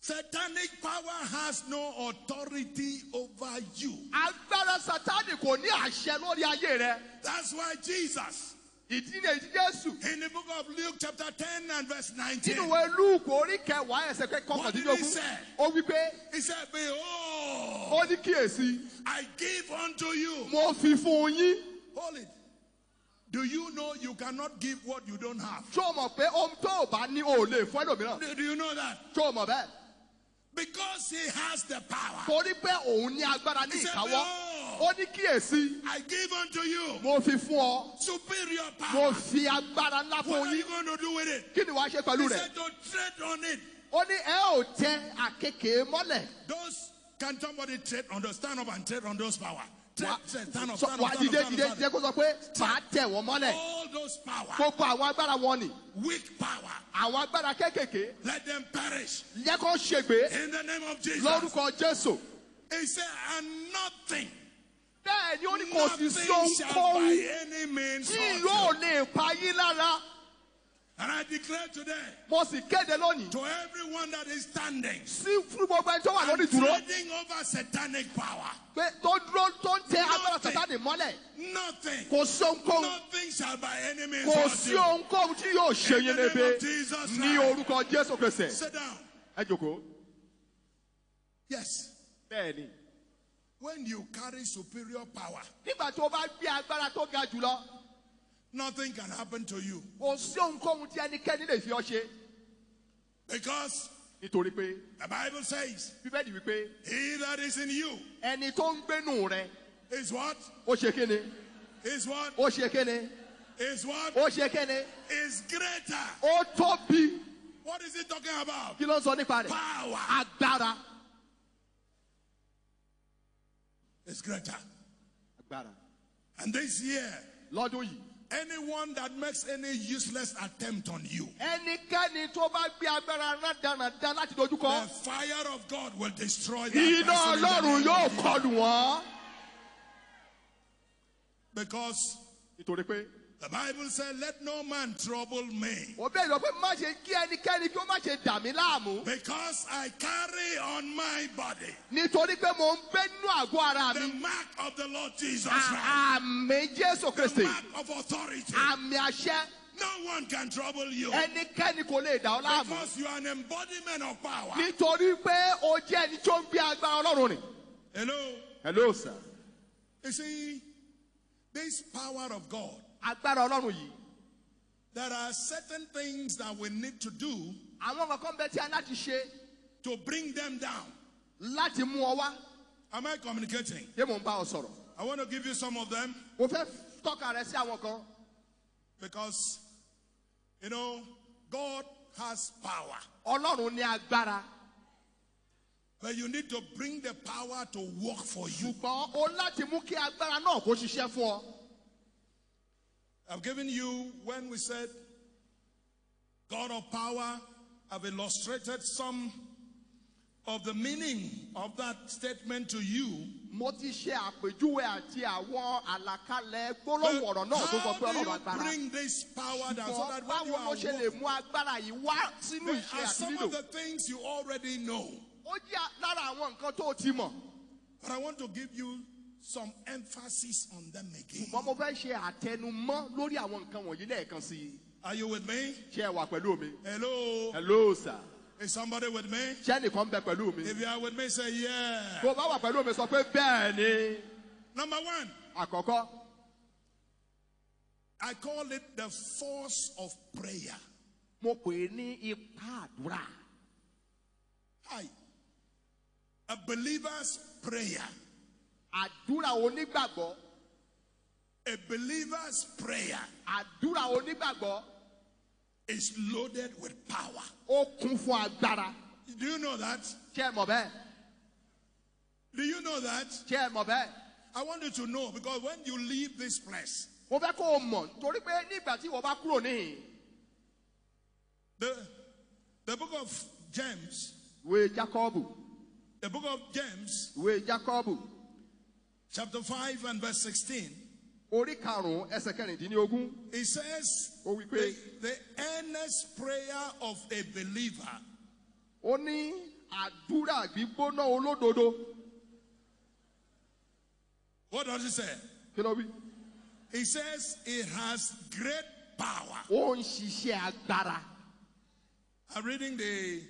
Satanic power has no authority over you. agbára sátánì kò ní àṣẹ lórí ayé rẹ That's why Jesus, in the book of Luke, chapter 10 and verse 19, nínú ìwé lúùkù orí kẹwàá ẹsẹ What did he say? he said, Behold, ó ní kíyèsí I give unto you. mo fi fún yín Hold it. Do you know you cannot give what you don't have? tó o mọ̀ pé ohun tó o bá ní o lè fún ẹlòmíràn Do you know that? tó o mọ̀ bẹ́ẹ̀. Because he has the power. torí pé òun ní agbára ní He said, ìkáwọ́ "Behold, ó ní kíyèsí. I give unto you mo fi fún ọ. superior mo power. fi agbára ńlá What are you going to do with it? kí ni wàá ṣe pẹ̀lú He said to tread on it. ó ní ẹ ò tẹ àkekèé mọ́lẹ̀. Those can somebody tread on those? Stand up and tread on those power. Wà- tread, stand up, sọ- stand up, stand up, dìde dìde dìde kó sọ pé màá tẹ̀ wọ́n mọ́lẹ̀. All those power, gbogbo àwọn agbára wọn ni weak power, àwọn agbára kéékèèké. Let them perish. Yẹ kó ṣègbè. In the name of Jesus. lórúkọ jésù. He said, and nothing, bẹ́ẹ̀ ni ó ní kò sí nothing shall by sóhunkóhun any means tí yóò lè pa yín lára And I declare today mo sì kéde lónìí to everyone that is standing sí fún gbogbo ẹni tó wà lórí and treading over satanic power, pé tó dúró tó ń tẹ agbára sátánì mọ́lẹ̀ nothing, kò sóhunkóhun nothing shall by any means kò hurt sí you. ohunkóhun tí yóò ṣe yín lébe ní orúkọ jésù kristi. Sit down. ẹ. Yes. bẹ́ẹ̀ni. When you carry superior power, nígbà tó o bá gbé agbára tó ga jùlọ nothing can happen to you kò sí ohunkóhun tí ẹnikẹ́ni lè fi ọ ṣe. because nítorí pé the Bible says, bíbélì wípé He that is in you ẹni tó ń gbénú rẹ is what? ó ṣe kíni Is what? ó ṣe kíni Is what? ó ṣe kíni Is greater. ó tóbi What is he talking about? kí ló ń sọ nípa rẹ̀ Power agbára. Is greater. And this year, yìí anyone that makes any useless attempt on you, ẹnikẹ́ni tó bá gbé agbára rádaràdá láti dojúkọ the fire of God will destroy that iná person in the ọlọ́run name yóò of Jesus. kọlù wọ́n. Because the Bible said, Let no man trouble me. ó bẹ́ẹ̀ lọ pé má ṣe kí ẹnikẹ́ni kí ó má ṣe dà mí láàmú Because I carry on my body nítorí pé mo ń gbé nínú àgọ́ ara the mark of the Lord Jesus Christ, À- àmì jésù the mark of authority. No one can trouble you ẹnikẹ́ni kò lè dà ọ́ láàmú because you are an embodiment of power. nítorí pé o jẹ́ ẹni tó ń gbé agbára ọlọ́run rìn. Hello. hello sir. You see, this power of God, agbára ọlọ́run yìí there are certain things that we need to do àwọn kankan bẹ tí a láti ṣe to bring them down. láti mú ọ wá Am I communicating? ṣé mò ń bá ọ sọ̀rọ̀. I want to give you some of them mo fẹ́ tọ́ka rẹ sí àwọn kan because, you know, God has power. ọlọ́run ní agbára But you need to bring the power to work for you. ṣùgbọ́n o láti mú kí agbára náà kó ṣiṣẹ́ fún ọ. I've given you, when we said God of power, I've illustrated some of the meaning of that statement to you. mo ti ṣe àpèjúwe àti àwọn àlàkalẹ̀ But gbólóhùn ọ̀rọ̀ náà tó sọ how do you bring this power down so that when you báwo are ṣe lè walking, mú agbára yìí wá sínú there are some of the things you already know. ó jẹ́ lára àwọn nǹkan tó ti mọ̀. But I want to give you some emphasis on them again. ṣùgbọ́n mo fẹ́ ṣe àtẹnumọ́ lórí àwọn nǹkan wọ̀nyí lẹ́ẹ̀kan sí i. Are you with me? ṣé ẹ wà pẹ̀lú mi. Hello? hello sir. Is somebody with me? ṣé ẹnìkan bẹ pẹ̀lú mi. If you are with me, say yeah. tó o bá wà pẹ̀lú mi sọ pé bẹ́ẹ̀ ni. Number one, àkọ́kọ́ I call it the force of prayer. mo pè é ní ipá àdúrà. Hi. A believer's prayer. Àdúrà onígbàgbọ́. A believer's prayer àdúrà onígbàgbọ́. is loaded with power. ó kún fún agbára. Do you know that? ṣé ẹ mọ̀ bẹ́ẹ̀. Do you know that? ṣé ẹ mọ̀ bẹ́ẹ̀. I want you to know because when you leave this place, mo fẹ́ kó o mọ̀ torí pé nígbà tí ìwọ bá kúrò níhìn. the, the book of James, ìwé jacob the book of James, ìwé jacob chapter 5 and verse 16, orí karùn-ún ẹsẹ̀ kẹrìndínlógún it says, the, the earnest prayer of a believer ó ní àdúrà gbígbóná olódodo What does it say? kí ló wí. It says it has great power. ó ń ṣiṣẹ́ agbára. I'm reading the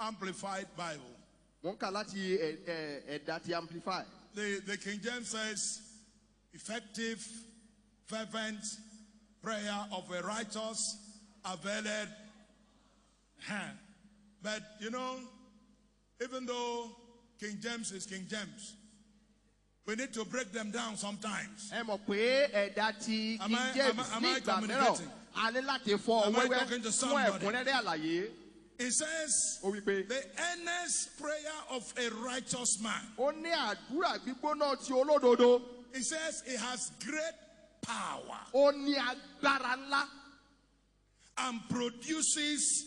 Amplified Bible. wọ́n kà láti ẹ̀- ẹ̀- ẹ̀dá ti amplify. The, the King James says, effective, fervent prayer of a righteous availed hand. But you know, even though King James is King James, we need to break them down sometimes. ẹ mọ̀ pé ẹ̀dá ti Am I- am I- am I communicating? a ní láti fọ Am I talking to somebody? It says, ó wí pé the earnest prayer of a righteous man. ó ní àdúrà gbígbóná ti olódodo. It says it has great power and produces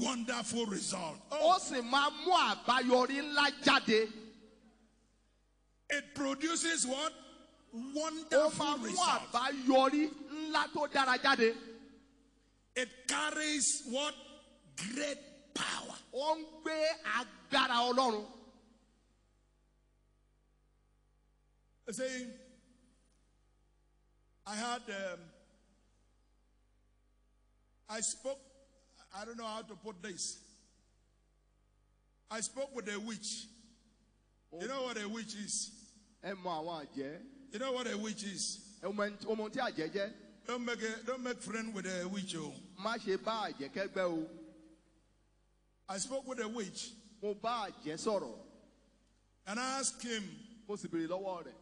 wonderful results. Oh, ó sì máa mú àbáyọrí ńlá jáde. it produces what? Wonderful results. àbáyọrí ńlá tó dára jáde. It carries what? Great power. ó ń gbé agbára ọlọ́run. You I had, um, I spoke, I don't know how to put this. I spoke with a witch. You know what a witch is? ẹ mọ àwọn àjẹ́. You know what a witch is? ẹ mọ ẹni- ó mọ ohun tí àjẹ́ jẹ́. Don't make a, don't make friend with a witch. Oh. má ṣe bá àjẹ́ kẹ́gbẹ́ o. I spoke with a witch mo bá àjẹ́ sọ̀rọ̀. and I asked him, mo sì béèrè lọ́wọ́ rẹ̀.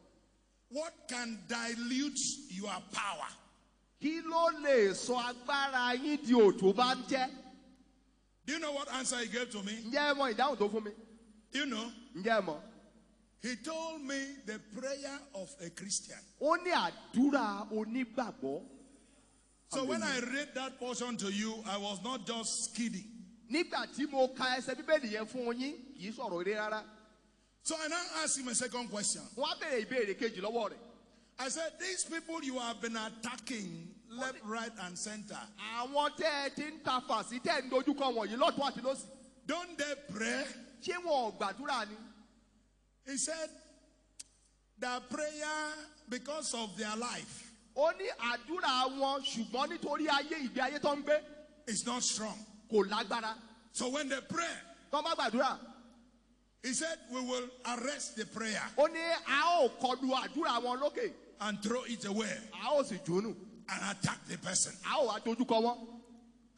what can dilute your power? kí ló lè sọ agbára yín di òtó bá ń jẹ́? Do you know what answer he gave to me? ǹjẹ́ ẹ mọ ìdáhùn tó fún mi? Do you know? ǹjẹ́ ẹ mọ̀? He told me the prayer of a Christian. ó ní àdúrà onígbàgbọ́. So when I read that portion to you, I was not just kidding. Nígbà tí mo ka ẹsẹ̀ bíbélì yẹn fún yín kì í sọ̀rọ̀ eré rárá. So I now asked him a second question. wọ́n á béèrè ìbéèrè kejì lọ́wọ́ rẹ̀. I said, These people you have been attacking left, right, and center, àwọn tẹ́ ẹ ti ń ta fàṣí tẹ́ ẹ ń dojúkọ wọ̀nyí lọ́tún àti lọ́sì. don't they pray? ṣé wọn ò gbàdúrà ni? He said, The prayer, because of their life, ó ní àdúrà wọn ṣùgbọ́n nítorí ayé ìgbé ayé tó ń gbé is not strong. kò lágbára. So when they pray, tó bá gbàdúrà he said, We will arrest the prayer ó ní a ó kọlu àdúrà wọn lókè and throw it away a ó sì jónù and attack the person. a ó wá dojúkọ wọn.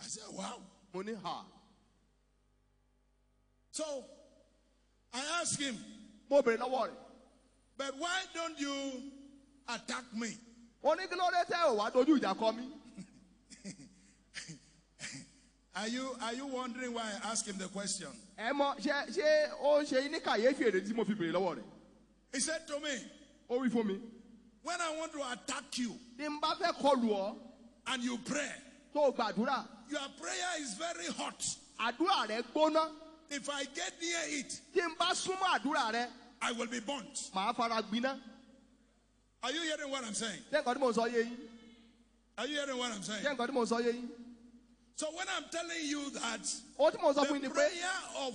I said, Wow. So I asked him, mo béèrè lọ́wọ́ rẹ̀ But why don't you attack me? ó ní kí ló dé tẹ́ ò wá dojú ìjà kọ mí. Are you are you wondering why I asked him the question? ẹ mọ ṣé ṣé ó ń ṣe ní kàyéfì èrè tí mo fi béèrè lọ́wọ́ rẹ̀ He said to me, ó wí fún mi when I want to attack you bí n bá fẹ́ kọlù ọ́ and you pray, tó o gbàdúrà your prayer is very hot. àdúrà rẹ gbóná If I get near it, tí n bá súnmọ́ àdúrà rẹ I will be burnt. màá fara gbiná Are you hearing what I'm saying? ṣé nǹkan tí mo sọ yé yín Are you hearing what I'm saying? ṣé nǹkan tí mo sọ yé yín So when I'm telling you that ohun tí mo sọ fún yín the prayer of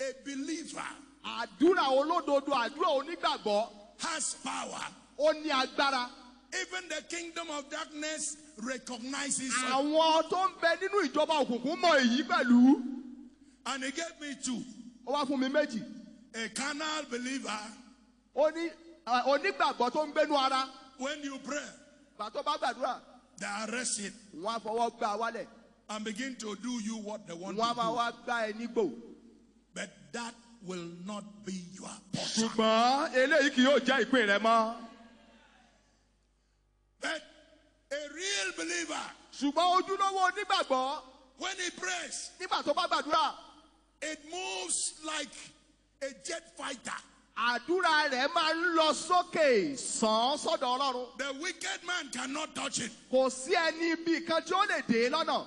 a believer àdúrà olódodo àdúrà onígbàgbọ́ has power, ó ní agbára even the kingdom of darkness recognizes it. àwọn tó ń bẹ nínú ìjọba òkùnkùn mọ èyí pẹ̀lú. And he gave me two. Ó wá fún mi méjì. A carnal believer, ó ní eh, onígbàgbọ́ tó ń gbénú ara. when you pray, gbà bá gbàdúrà they arrest it wọn á fọwọ́ gbá wálẹ̀ and begin to do you what they want to do. wá gbá ẹ nígbò. But that will not be your portion. ṣùgbọ́n eléyìí kì yóò jẹ́ ìpín rẹ mọ́. But a real believer, ṣùgbọ́n ojúlówó onígbàgbọ́ when he prays, nígbà tó bá gbàdúrà it moves like a jet fighter. àdúrà rẹ̀ máa ń lọ sókè sàn sọ́dọ̀ ọlọ́run. The wicked man cannot touch it. kò sí ẹni ibi kan tí ó lè dé lọ́nà.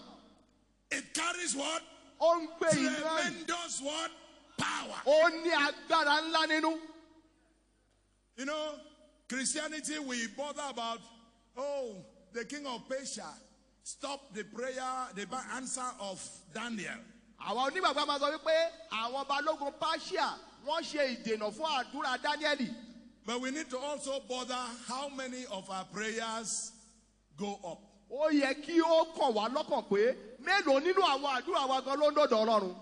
It carries what? ó ń gbé iná. Tremendous what? Power. ó ní agbára ńlá nínú. You know, Christianity, we bother about, oh, the king of Persia stopped the prayer, the answer of Daniel. àwọn onígbàgbọ́ máa sọ wípé àwọn balógun pàṣíà wọ́n ṣe ìdènà fún àdúrà dáníẹ́lì. But we need to also bother how many of our prayers go up. ó yẹ kí ó kàn wá lọ́kàn pé mélòó nínú àwọn àdúrà wa gan ló ń dọ̀dọ̀ ọlọ́run.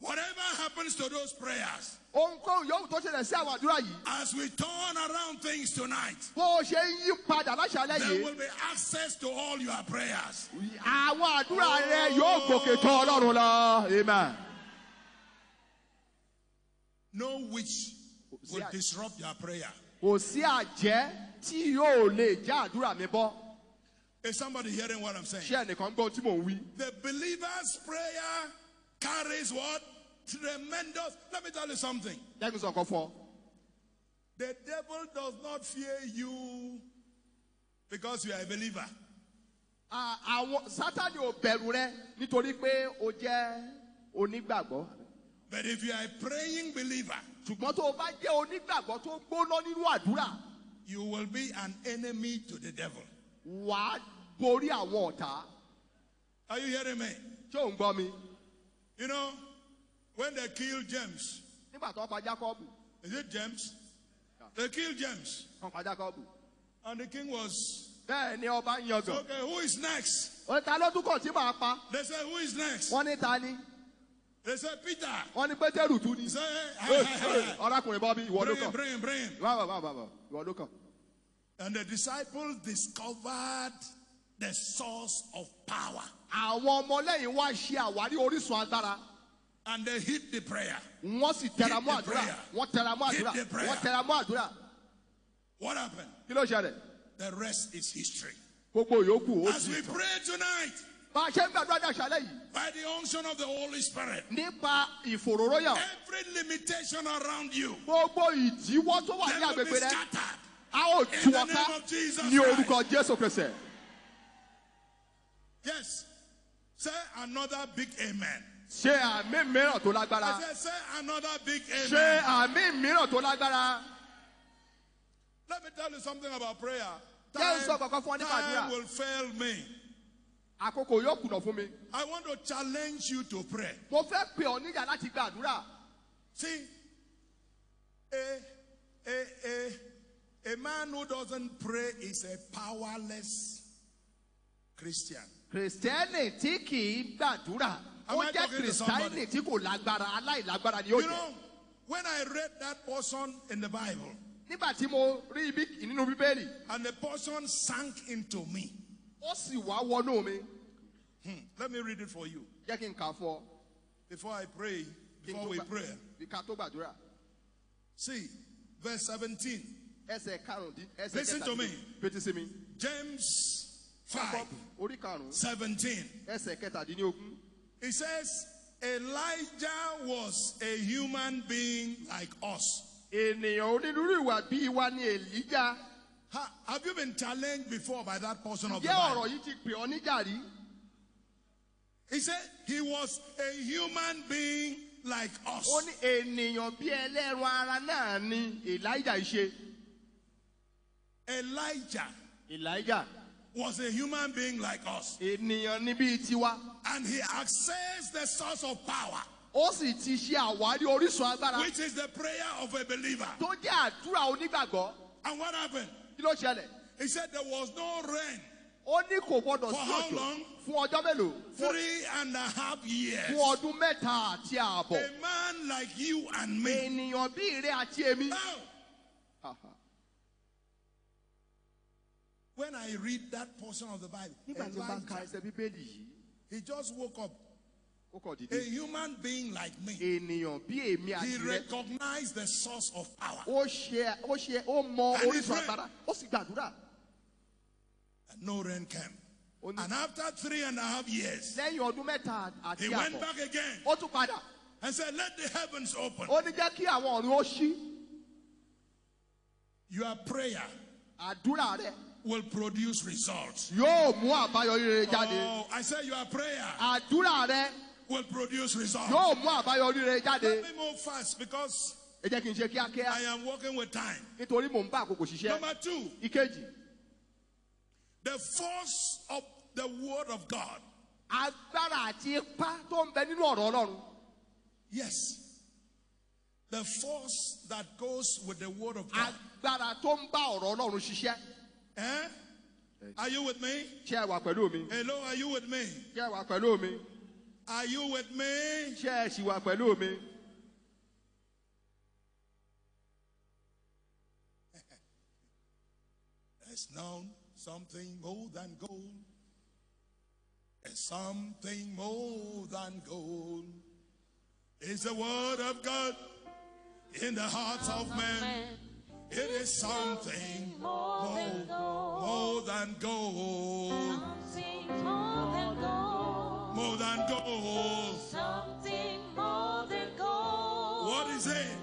Whatever happens to those prayers, ohunkóhun yòówù tó ṣẹlẹ̀ sí àwọn àdúrà yìí. as we turn around things tonight, bó o ṣe ń yí padà láṣálẹ́ there will be access to all your prayers. àwọn àdúrà rẹ yóò gòkè tán ọlọ́run lọ amen. No witch will disrupt your prayer. kò sí àjẹ́ tí yóò lè já àdúrà mi bọ́ Is somebody hearing what I'm saying? ṣé ẹnìkan gbọ́ ohun tí mò ń wí. The believer's prayer carries what? Tremendous. Let me tell you something. jẹ́ kí n sọ nǹkan. The devil does not fear you because you are a believer. Sátani ò bẹ̀rù rẹ nítorí pé o jẹ́ onígbàgbọ́ But if you are a praying believer, ṣùgbọ́n tó o bá jẹ́ onígbàgbọ́ tó gbóná nínú àdúrà you will be an enemy to the devil. Wà á borí àwọn ọ̀tá Are you hearing me? tí ò ń gbọ́ mi. You know, when they killed James, nígbà tó ń pa jákọ́ọ̀bù is it James? They killed James. ń pa jákọ́ọ̀bù And the king was, bẹ́ẹ̀ ni ọba ń yangàn. okay, who is next? ó ta ló tún tí màá pa They said, who is next? wọ́n ní ta ni They said, Peter. wọ́n ní pétérù tún ni. Hey. ọ̀rákùnrin bọ́bí ìwọ ló bring him, kàn. bring him, bring him. wá wá wá wá wá ìwọ ló kàn. And the disciples discovered the source of power. àwọn ọmọlẹ́yìn wá ṣe àwárí orísun agbára And they hid the prayer. wọ́n sì tẹra mọ́ Hit the àdúrà prayer. wọ́n tẹra mọ́ Hit àdúrà the prayer. wọ́n tẹra mọ́ àdúrà What happened? kí ló ṣẹlẹ̀ The rest is history. gbogbo yòókù ó As we pray tonight, bá a ṣe ń gbàdúrà ní àṣálẹ́ yìí by the unction of the Holy Spirit, nípa every limitation around you, gbogbo ìdíwọ́ tó wà ní they will be scattered. A ó tú In the name of Jesus ní orúkọ jésù kristi Yes. Say another big amen. ṣe àmì mìíràn tó lágbára I said, say another big ṣe amen. àmì mìíràn tó lágbára Let me tell you something about prayer. Jẹ́ sọ kankan fún ọ nípa time will fail me. àkókò yóò kùnà fún mi I want to challenge you to pray. mo fẹ́ pè ọ́ níjà láti gbàdúrà See, a, a, a, a man who doesn't pray is a powerless Christian. kìrìsìtẹ́nì tí kì í gbàdúrà ó I jẹ́ talking to kìrìsìtẹ́nì somebody? tí kò lágbára aláìlágbára ni yóò You know, when I read that portion in the Bible, nígbà tí mo rí ibi nínú bíbélì and the portion sank into me. ó sì wá wọnú mi Hmm, Let me read it for you jẹ́ kí n kà fún ọ before I pray, before we pray. ká tó gbàdúrà See, verse 17. Ẹsẹ̀ karùndín ẹsẹ̀ Listen to me. James 5, orí 17. ẹsẹ̀ It says Elijah was a human being like us. ènìyàn onírúurú ìwà bíi wa ni èlíjà Ha- have you been challenged before by that person of the Bible? ọ̀rọ̀ yìí ti pè ọ́ He said he was a human being like us. ó ní ènìyàn bíi ẹlẹ́ran ara náà ni elijah Elijah was a human being like us. ènìyàn ni bíi tiwa And he accessed the source of power, ó sì ti ṣe àwárí orísun agbára which is the prayer of a believer. tó jẹ́ àdúrà onígbàgbọ́ And what happened? kí ló ṣẹlẹ̀ He said there was no rain ó ní kò gbọdọ̀ For how long? fún ọjọ́ mélòó three and a half years. fún ọdún mẹ́ta àti ààbọ̀ A man like you and me. ènìyàn bíi ire àti èmi. Now, when I read that portion of the Bible, nígbà tí n bá ka Elijah, ẹsẹ̀ bíbélì yìí he just woke up, a human being like me. ènìyàn bí èmi He recognized the source of power. ó ṣe ó ṣe ó mọ And he orísun prayed. agbára ó sì And no rain came. And after three and a half years, lẹ́yìn ọdún mẹ́ta àti he went back again ó tún padà and said, Let the heavens open. ó ní jẹ́ kí àwọn ọ̀run ó ṣí Your prayer will produce results. yóò mú àbáyọrí rere jáde Oh, I said, Your prayer àdúrà rẹ will produce results. yóò mú àbáyọrí rere jáde Let me move fast because ẹ jẹ́ kí n ṣe kíákíá I am working with time. nítorí mò ń bá àkókò ṣiṣẹ́ Number two, ìkejì the force of the word of God. agbára àti ipá tó ń bẹ nínú ọ̀rọ̀ ọlọ́run Yes. The force that goes with the word of God. agbára tó ń bá ọ̀rọ̀ ọlọ́run ṣiṣẹ́ Eh? Are you with me? ṣé ẹ wà pẹ̀lú mi Hello, are you with me? ṣé ẹ wà pẹ̀lú mi Are you with me? ṣé ẹ sì wà pẹ̀lú. There's now something more than gold. There's something more than gold. It's the word of God in the hearts of men. It is something more than gold. more than gold. Something more than gold. More than gold. Something more than gold. What is it?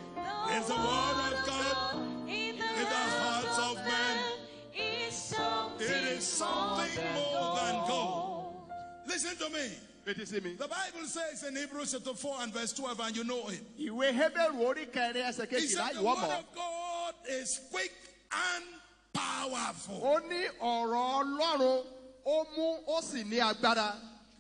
It's the word of God. in the, the hearts of men. It is something more than gold. Listen to me. Fetí sí mi. The Bible says in Hebrews chapter 4 and verse 12, and you know it. ìwé hébérù orí kẹrin ẹsẹ̀ He said the word of God is quick and powerful. ó ní ọ̀rọ̀ ọlọ́run ó mú ó sì ní agbára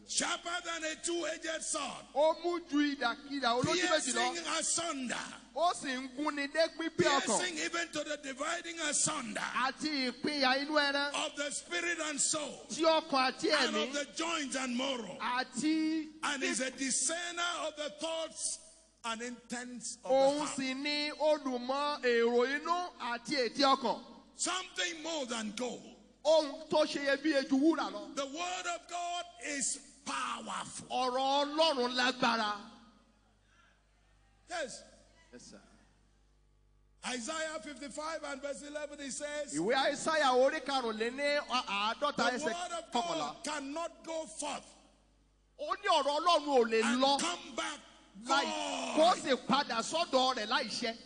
Sharper than a two-edged sword. ó mú ju ìdàkidà olójú méjì lọ Piercing asunder. Ó sì ń gúnni dé Piercing even to the dividing asunder àti ìpínyà inú ẹran of the spirit and soul. And of the joints and marrow. And is a discerner of the thoughts and intents of the heart. sì ní olùmọ èrò inú àti ètí ọkàn Something more than gold. ohun tó ṣe iyebíye ju wúrà lọ. The word of God is powerful. ọ̀rọ̀ ọlọ́run lágbára. Yes. Isaiah 55 and verse 11, he says, ìwé àìsáyà orí karùnléní àádọ́ta The ẹsẹ̀ word of kọkànlá. God cannot go forth ó ní ọ̀rọ̀ ọlọ́run ò lè and come back láì kó void. sì padà sọ́dọ̀ rẹ̀ láìṣẹ́.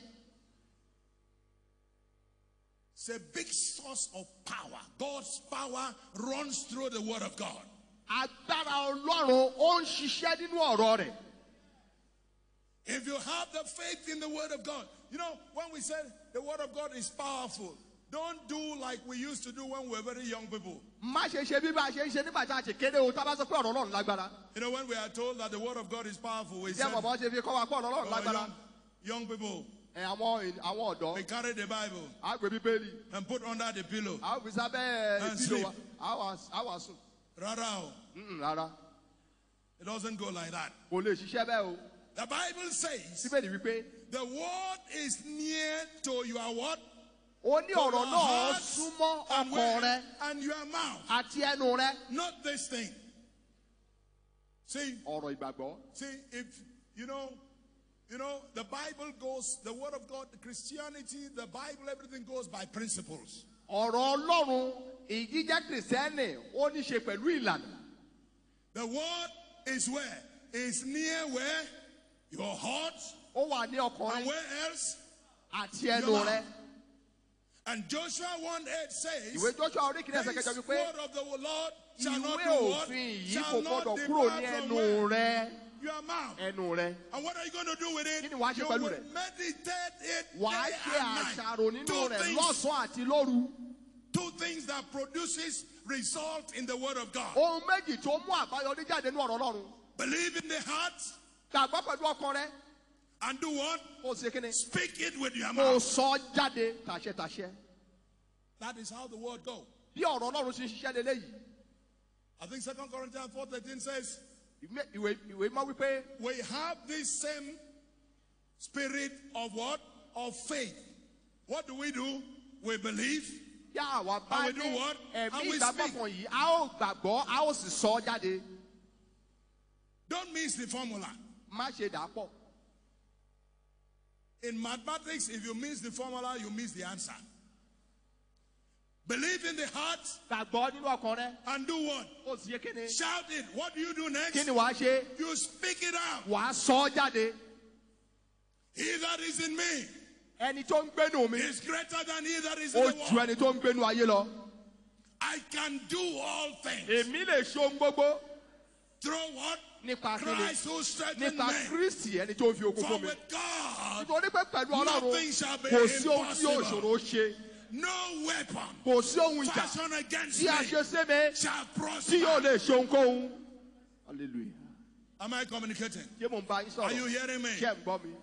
It's a big source of power. God's power runs through the word of God. agbára ọlọ́run ó ń ṣiṣẹ́ nínú ọ̀rọ̀ rẹ̀. If you have the faith in the word of God, you know, when we said the word of God is powerful, don't do like we used to do when we were very young people. má ṣe ṣe bí bá a ṣe ń ṣe nígbà tá a ṣe kéde o tá a bá sọ pé ọ̀rọ̀ ọlọ́run lágbára. You know, when we are told that the word of God is powerful, we said, àwọn bàbá ṣe fi kọ́ wa pé ọ̀rọ̀ ọlọ́run "Oh, young, young people, ẹ àwọn àwọn ọ̀dọ́ we carry the Bible á gbé bíbélì and put under the pillow. á fi sábẹ́ And sleep. wa á wà- á wà sùn. Rárá o, rárá it doesn't go like that. Kò lè ṣiṣẹ́ bẹ́ẹ̀ o. The Bible says the word is near to your what? ó ní ọ̀rọ̀ náà súnmọ́ and, rẹ your mouth. àti ẹnu rẹ. Not this thing. See, ọ̀rọ̀ ìgbàgbọ́. see, if you know, you know, the Bible goes, the word of God, Christianity, the Bible, everything goes by principles. ọ̀rọ̀ ọlọ́run ìjíjẹ́ kìrìsìtẹ́nì ó ní ṣe pẹ̀lú ìlànà. The word is where? is near where? Your heart. ó wà ní ọkàn And rẹ where else? àti ẹnu rẹ And Joshua 1 8 says, ìwé joshua orí kìíní ẹsẹ̀ This wípé word of the Lord shall not ìwé be what? òfin yìí Shall not gbọdọ̀ kúrò ní depart from ẹnu where? rẹ Your mouth. ẹnu rẹ And what are you going to do with it? Kí ni wàá ṣe you pẹ̀lú will rẹ̀? meditate it wàá day ṣe and night. àṣàrò nínú Two rẹ things, lọ́sàn-án àti lóru two things that produces result in the word of God. ohun méjì tó mú àbáyọrí jáde ní ọ̀rọ̀ ọlọ́run Believe in the heart gbàgbọ́ pẹ̀lú ọkàn rẹ and do what? o ṣe kíni Speak it with your mouth. sọ jáde tàṣẹtàṣẹ That is how the word goes. bí ọ̀rọ̀ ọlọ́run ṣe ń ṣiṣẹ́ lélẹ́yìí I think Second Corinthians 4:13 says, ìwé ìwé ìwé mọ́ wípé We have this same spirit of what? Of faith. What do we do? We believe. yá àwa bá And we do ní what? ẹ̀mí ìgbàgbọ́ kan yìí a ó gbàgbọ́ a ó sì sọ jáde Don't miss the formula. Má ṣe dà In mathematics, if you miss the formula, you miss the answer. Believe in the heart gbàgbọ́ nínú ọkàn rẹ and do what? ó sì yẹ kíni Shout it. What do you do next? kíni wàá ṣe You speak it out. wàá sọ jáde He that is in me ẹni tó ń gbénu mi is greater than he that is in the ju world. ẹni tó ń gbénu ayé lọ I can do all things èmi lè ṣe ohun gbogbo through what? Nípa kíni Christ who nípa me. kristi ẹni tó fi For fún mi nítorí pé pẹ̀lú ọlọ́run nothing shall be kò sí ohun tí yóò impossible. ṣòro ṣe No weapon kò sí ohun ìjà fashioned against tí a me ṣe sé shall tí yóò prosper. lè ṣe ohunkóhun hallelujah Am I communicating? ṣé mo ń bá yín Are you hearing me? ṣé ẹ̀ ń gbọ́ mi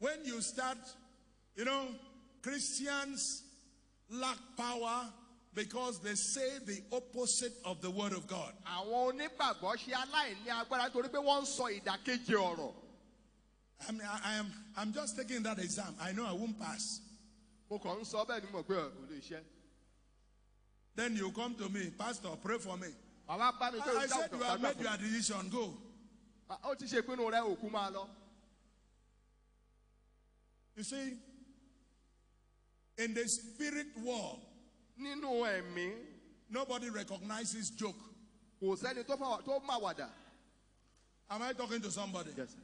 When you start, you know, Christians lack power because they say the opposite of the word of God. àwọn onígbàgbọ́ ṣe aláìní agbára nítorí pé wọ́n ń sọ ìdàkejì ọ̀rọ̀ I mean, I, I am, I'm just taking that exam. I know I won't pass. mo kàn ń sọ bẹ́ẹ̀ ni mo pé ò lè ṣe Then you come to me, Pastor, pray for me. bàbá bá mi pé I, I said you have made your decision. Go. ó ti ṣe ìpinnu rẹ òkú máa lọ You see, in the spirit world, nínú ẹ̀mí nobody recognizes joke. kò sẹ́ni tó máa wàdà Am I talking to somebody? Yes.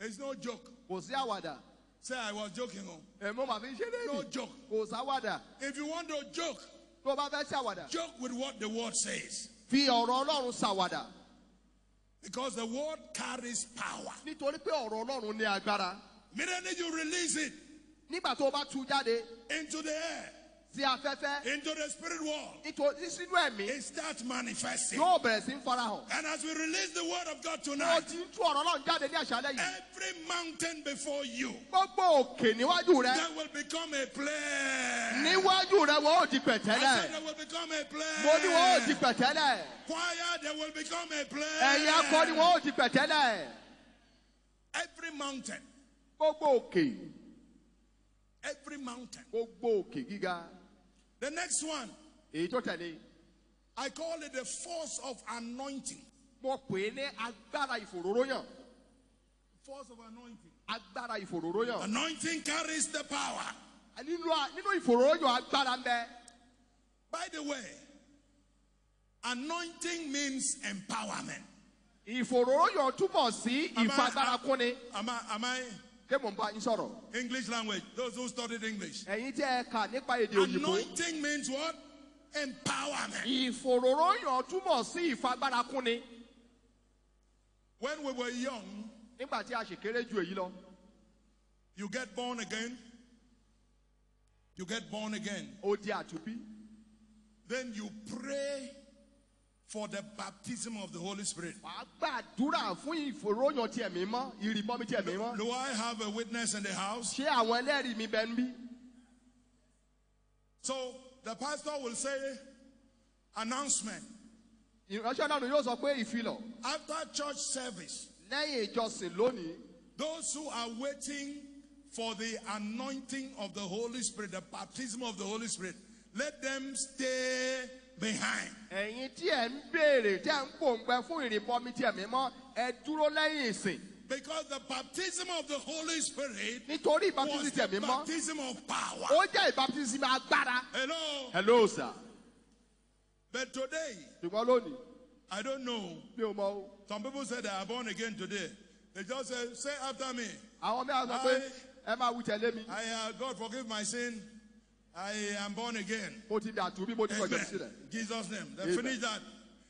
It's no joke. kò sí àwàdà Say I was joking. Oh. ẹ̀mọ́ màá fi ṣe No joke. kò sáwàdà If you want to joke, tó o bá fẹ́ ṣàwàdà joke with what the word says. fi ọ̀rọ̀ ọlọ́run ṣàwàdà Because the word carries power. nítorí pé ọ̀rọ̀ ọlọ́run ní agbára Immediately you release it nígbà tó o bá tú jáde into the air, into the spirit world, nítorí sínú ẹ̀mí. It starts manifesting. yóò bẹ̀rẹ̀ sí ń farahàn. And as we release the word of God tonight, ti ń tú ọ̀rọ̀ ọlọ́run jáde ní àṣálẹ́ yìí. every mountain before you gbogbo òkè níwájú rẹ. that will become a plain. níwájú rẹ wọ́n ò di I said will become a mo ní wọ́n ò di plain. Choir, they will become a ẹ̀yin akọni plain. wọ́n ò di pẹ̀tẹ́lẹ̀. Every mountain, every mountain. Gbogbo òkè gíga The next one, èyí tó tẹ̀lé I call it the force of anointing. mo pè é ní agbára ìfòróróyàn Force of anointing. agbára ìfòróróyàn Anointing carries the power. nínú nínú ìfòróróyàn agbára ń bẹ By the way, anointing means empowerment. ìfòróróyàn túmọ̀ sí Am I- Am I, am I ṣé mo ń bá yín sọ̀rọ̀ English language? Those who studied English. ẹ̀yin tí ẹ kà nípa èdè òyìnbó Anointing means what? Empowerment. ìfòróróyàn túmọ̀ sí ìfagbára When we were young, nígbà tí a sì kéré ju èyí you get born again. You get born again. ó di àtúbí Then you pray for the baptism of the Holy Spirit. wàá gbàdúrà fún ìfòróyàn tí ẹ̀mí mọ́ ìrìbọmi tí ẹ̀mí mọ́ Do I have a witness in the house? ṣé àwọn ẹlẹ́rìí mi bẹ ń bí So the pastor will say, announcement. ìránṣẹ́ náà yóò sọ pé ìfilọ̀ After church service, lẹ́yìn ìjọsìn lónìí those who are waiting for the anointing of the Holy Spirit, the baptism of the Holy Spirit, let them stay behind. ẹ̀yin tí ẹ̀ ń béèrè tí ẹ̀ ń pòǹgbẹ fún ìrìbọmi tí ẹ̀mí mọ́ ẹ dúró lẹ́yìn ìsìn Because the baptism of the Holy Spirit nítorí ìbátísí was tí the ẹ̀mí mọ́ baptism of power. ó jẹ́ ìbátísí agbára. Hello. hello sir. But today, ṣùgbọ́n lónìí I don't know. mi ò mọ o. Some people say they are born again today. They just say, say after me. àwọn mìíràn sọ pé ẹ máa wí tẹ̀lé mi. I uh, God forgive my sin. I am born again. mo ti dàtú bí mo ti kọjá Amen. Jesus' name. They Amen. finish that.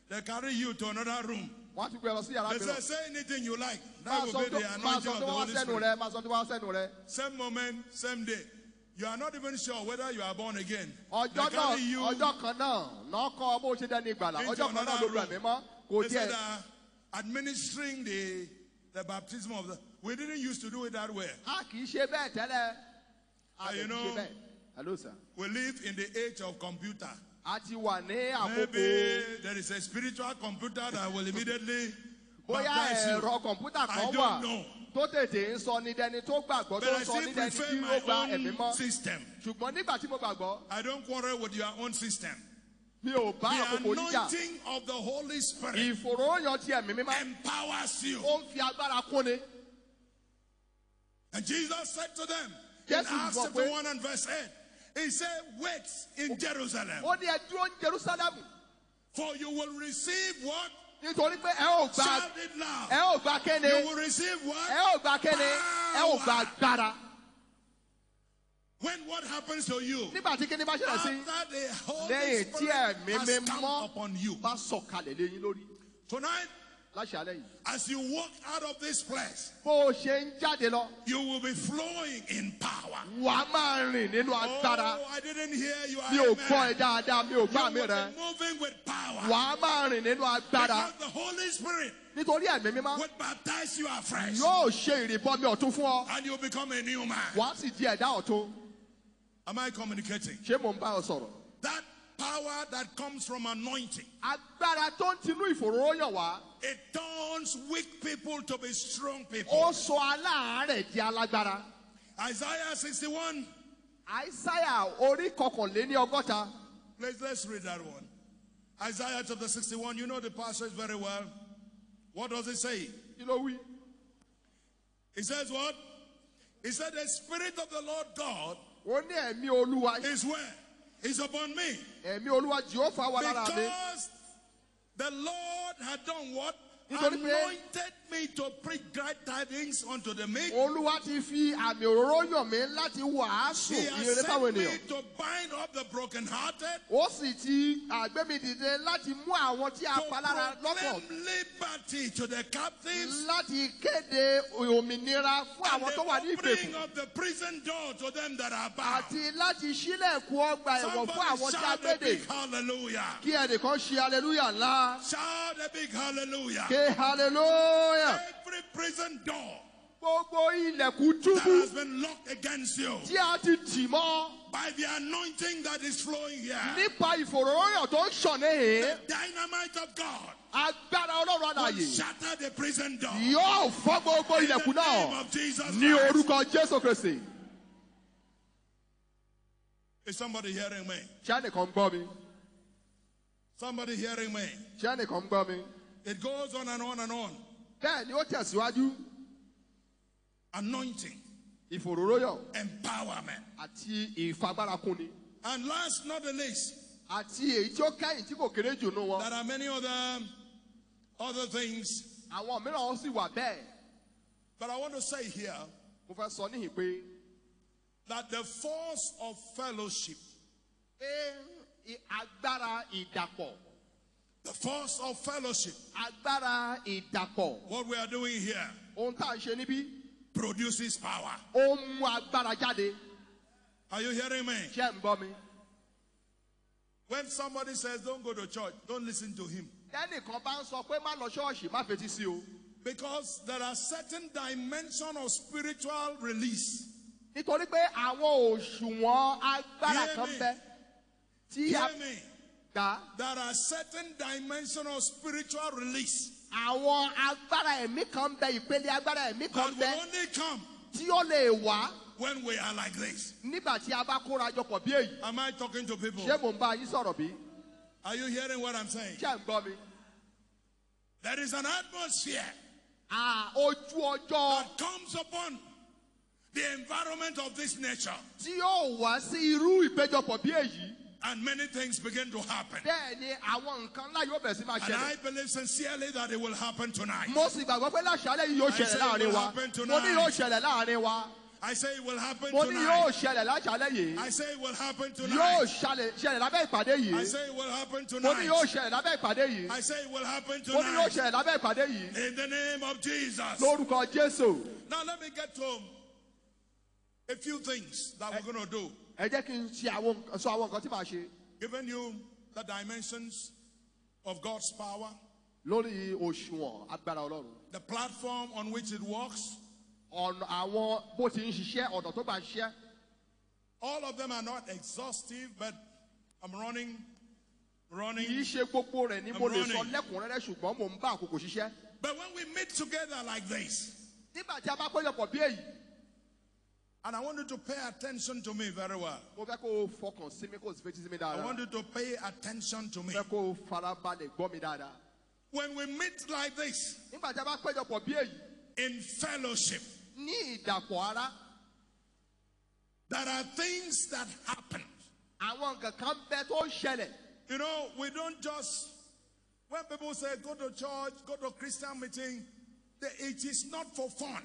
They carry you to another room. wọ́n á tún gbé ẹ lọ sí yàrá They say, say anything you like. That will be the anointing of the Holy Spirit. rẹ máa sọ tó wá sẹ́nu rẹ. Same moment, same day. You are not even sure whether you are born again. They carry you. ọjọ́ kan náà náà kọ́ bó ṣe dẹ́ni ìgbàlà Into ọjọ́ kan náà another room. ẹ̀mí mọ́ kò They said, uh, administering the, the baptism of the. We didn't used to do it that way. a kì í ṣe bẹ́ẹ̀ tẹ́lẹ̀ a kì you know- hello sir We live in the age of computer. a ti wà ní àkókò Maybe there is a spiritual computer that will immediately baptize you. I don't know. tó tètè ń sọ ní dẹni tó gbàgbọ́ But tó ń sọ ní dẹni tí ó my gba ẹ̀mí mọ́ system. ṣùgbọ́n nígbà tí mo gbàgbọ́ I don't quarrel with your own system. mi ò bá The àkókò níjà anointing of the Holy Spirit ìfòròyàn ti ẹ̀mí mímọ́ empowers you. ó ń fi agbára kúnni And Jesus said to them in Yes, Acts it's chapter what- 1 and verse 8, He said, Wait in Jerusalem, ó ní ẹ dúró ní jerusalem for you will receive what? nítorí pé ẹ ò gba Shout it loud. ẹ ò gba kéne You will receive what? ò gba kéne ẹ ò gba agbára When what happens to you? nígbà tí kíní bá ṣẹlẹ̀ sí After the Holy lẹ́yìn tí Spirit ẹ̀mí has come upon you. bá sọ̀kalẹ̀ léyìn lórí Tonight, láṣálẹ̀ yìí as you walk out of this place, bó o ṣe ń jáde lọ you will be flowing in power. wà á máa rìn nínú agbára Oh, I didn't hear you. mi ò gbọ́ ẹ dáadáa mi ò gbá You mi will be moving with power. wà á máa rìn nínú agbára Because the Holy Spirit nítorí ẹ̀mí mímọ́ will baptize you afresh. yóò ṣe ìrìbọmi ọ̀tún fún ọ And you become a new man. wà á sì di ẹ̀dá ọ̀tún Am I communicating? ṣé mò ń bá ọ sọ̀rọ̀ That power that comes from anointing, agbára tó ń tinú ìfòròyàn wá it turns weak people to be strong ó people. sọ aláàárẹ̀ di alágbára Isaiah 61. Isaiah orí kọkànléní ọgọ́ta Let's, let's read that one. Isaiah chapter 61. You know the passage very well. What does it say? kí ló wí. It says what? He said, The Spirit of the Lord God ó ní ẹ̀mí olúwa is where? Is upon me. ẹ̀mí olúwa jehova wà lára mi Because the Lord had done what? Anointed me to preach great tidings unto the meek. olúwa ti fi àmì òróró yàn mí láti wàásù He has sent me to bind up the brokenhearted, ó sì ti àgbé mi dìde láti mú àwọn tí a to pa lára lọ́pọ̀. proclaim liberty to the captives, láti kéde òmìnira fún àwọn tó wà ní opening of the prison door to them that are bound. àti láti sílẹ̀kùn ọgbà ẹ̀wọ̀n fún àwọn Somebody tí a shout a big hallelujah. kí ẹnìkan ṣe hallelujah ńlá. Shout a big hallelujah. ké hallelujah. Every prison door gbogbo ilẹ̀kùn that has been locked against you. tí a ti tì mọ́ by the anointing that is flowing here, nípa ìfòròyàn tó ń ṣàn níhìn dynamite of God agbára ọlọ́run will àlàyé shatter the prison door. yóò fọ́ gbogbo In the ilẹ̀kùn name náà of Jesus ní Christ. orúkọ jésù kristi Is somebody hearing me? ṣé ẹnìkan gbọ́ mi Somebody hearing me? ṣé ẹnìkan ń gbọ́ mi It goes on and on and on. bẹ́ẹ̀ ni ó tẹ̀síwájú Anointing, ìfòròyàn empowerment. àti And last not the least, àti èyí tí ó kẹ́yìn tí kò kéré jù nù wọn there are many other other things. àwọn mìíràn sì wà bẹ́ẹ̀ But I want to say here mo fẹ́ sọ níhìn pé that the force of fellowship, pé agbára ìdàpọ̀ the force of fellowship, agbára ìdàpọ̀ what we are doing here, ohun tá à ń ṣe níbí produces power. ó ń mú agbára jáde Are you hearing me? ṣé ń gbọ́ mi. When somebody says, Don't go to church, don't listen to him. tẹ́nìkan bá ń sọ pé má lọ ṣọ́ọ̀ṣì má fetí sí o Because there are certain dimension of spiritual release. nítorí pé àwọn òṣùwọ̀n agbára Hear kan me. bẹ tí a Hear me. gbà There are certain dimension of spiritual release àwọn agbára ẹ̀mí kan bẹ ìpele agbára ẹ̀mí kan that will bẹ only come tí ó lè wá when we are like this. nígbà tí a bá kóra jọ pọ̀ bí èyí Am I talking to people? ṣé mò ń bá yín sọ̀rọ̀ bí Are you hearing what I'm saying? ṣé ń gbọ́ mi. There is an atmosphere À, ojú ọjọ́ that comes upon the environment of this nature. tí yóò wá sí irú ìpéjọpọ̀ bí èyí and many things begin to happen. bẹ́ẹ̀ ni àwọn nǹkan ńlá yóò bẹ̀rẹ̀ sí máa And. I believe sincerely that it will happen tonight. mo sì gbàgbọ́ pé láṣálẹ̀ yìí yóò I say it will happen tonight. yóò ṣẹlẹ̀ láàrin wa I say it will happen mo ní yóò tonight. ṣẹlẹ̀ láṣálẹ̀ yìí I say it will happen tonight. ṣẹlẹ̀ ṣẹlẹ̀ lábẹ́ ìpàdé I say it will happen mo ní yóò tonight. ṣẹlẹ̀ lábẹ́ ìpàdé yìí I say it will happen mo ní yóò tonight. ṣẹlẹ̀ lábẹ́ ìpàdé yìí In the name of Jesus. Now let me get to a few things that we're eh. going to do. Ẹ jẹ́ kí n ṣe àwọn sọ àwọn nǹkan tí màá ṣe Giving you the dimensions of God's power, lórí òṣùwọ̀n agbára ọlọ́run the platform on which it works. ọ̀nà àwọn bó ti ń ṣiṣẹ́ ọ̀nà tó ń ṣiṣẹ́ All of them are not exhaustive, but I'm running, kì í running. ṣe gbogbo rẹ̀ ni mo lè sọ running. lẹ́kùnrẹ́rẹ́ ṣùgbọ́n mò ń bá àkókò ṣiṣẹ́ But when we meet together like this, nígbà tí a bá péjọpọ̀ bí èyí and I want you to pay attention to me very well. mo fẹ́ kó o fọkàn sí mi kó o sì fetí sí mi I want you to pay attention to me. fẹ́ kó o farabalẹ̀ gbọ́ mi dáadáa When we meet like this nígbà tí a bá péjọpọ̀ bí èyí in fellowship, ní ìdàpọ̀ ara there are things that happen. àwọn nǹkan kan bẹ tó ń You know, we don't just, when people say go to church, go to Christian meeting, they- it is not for fun.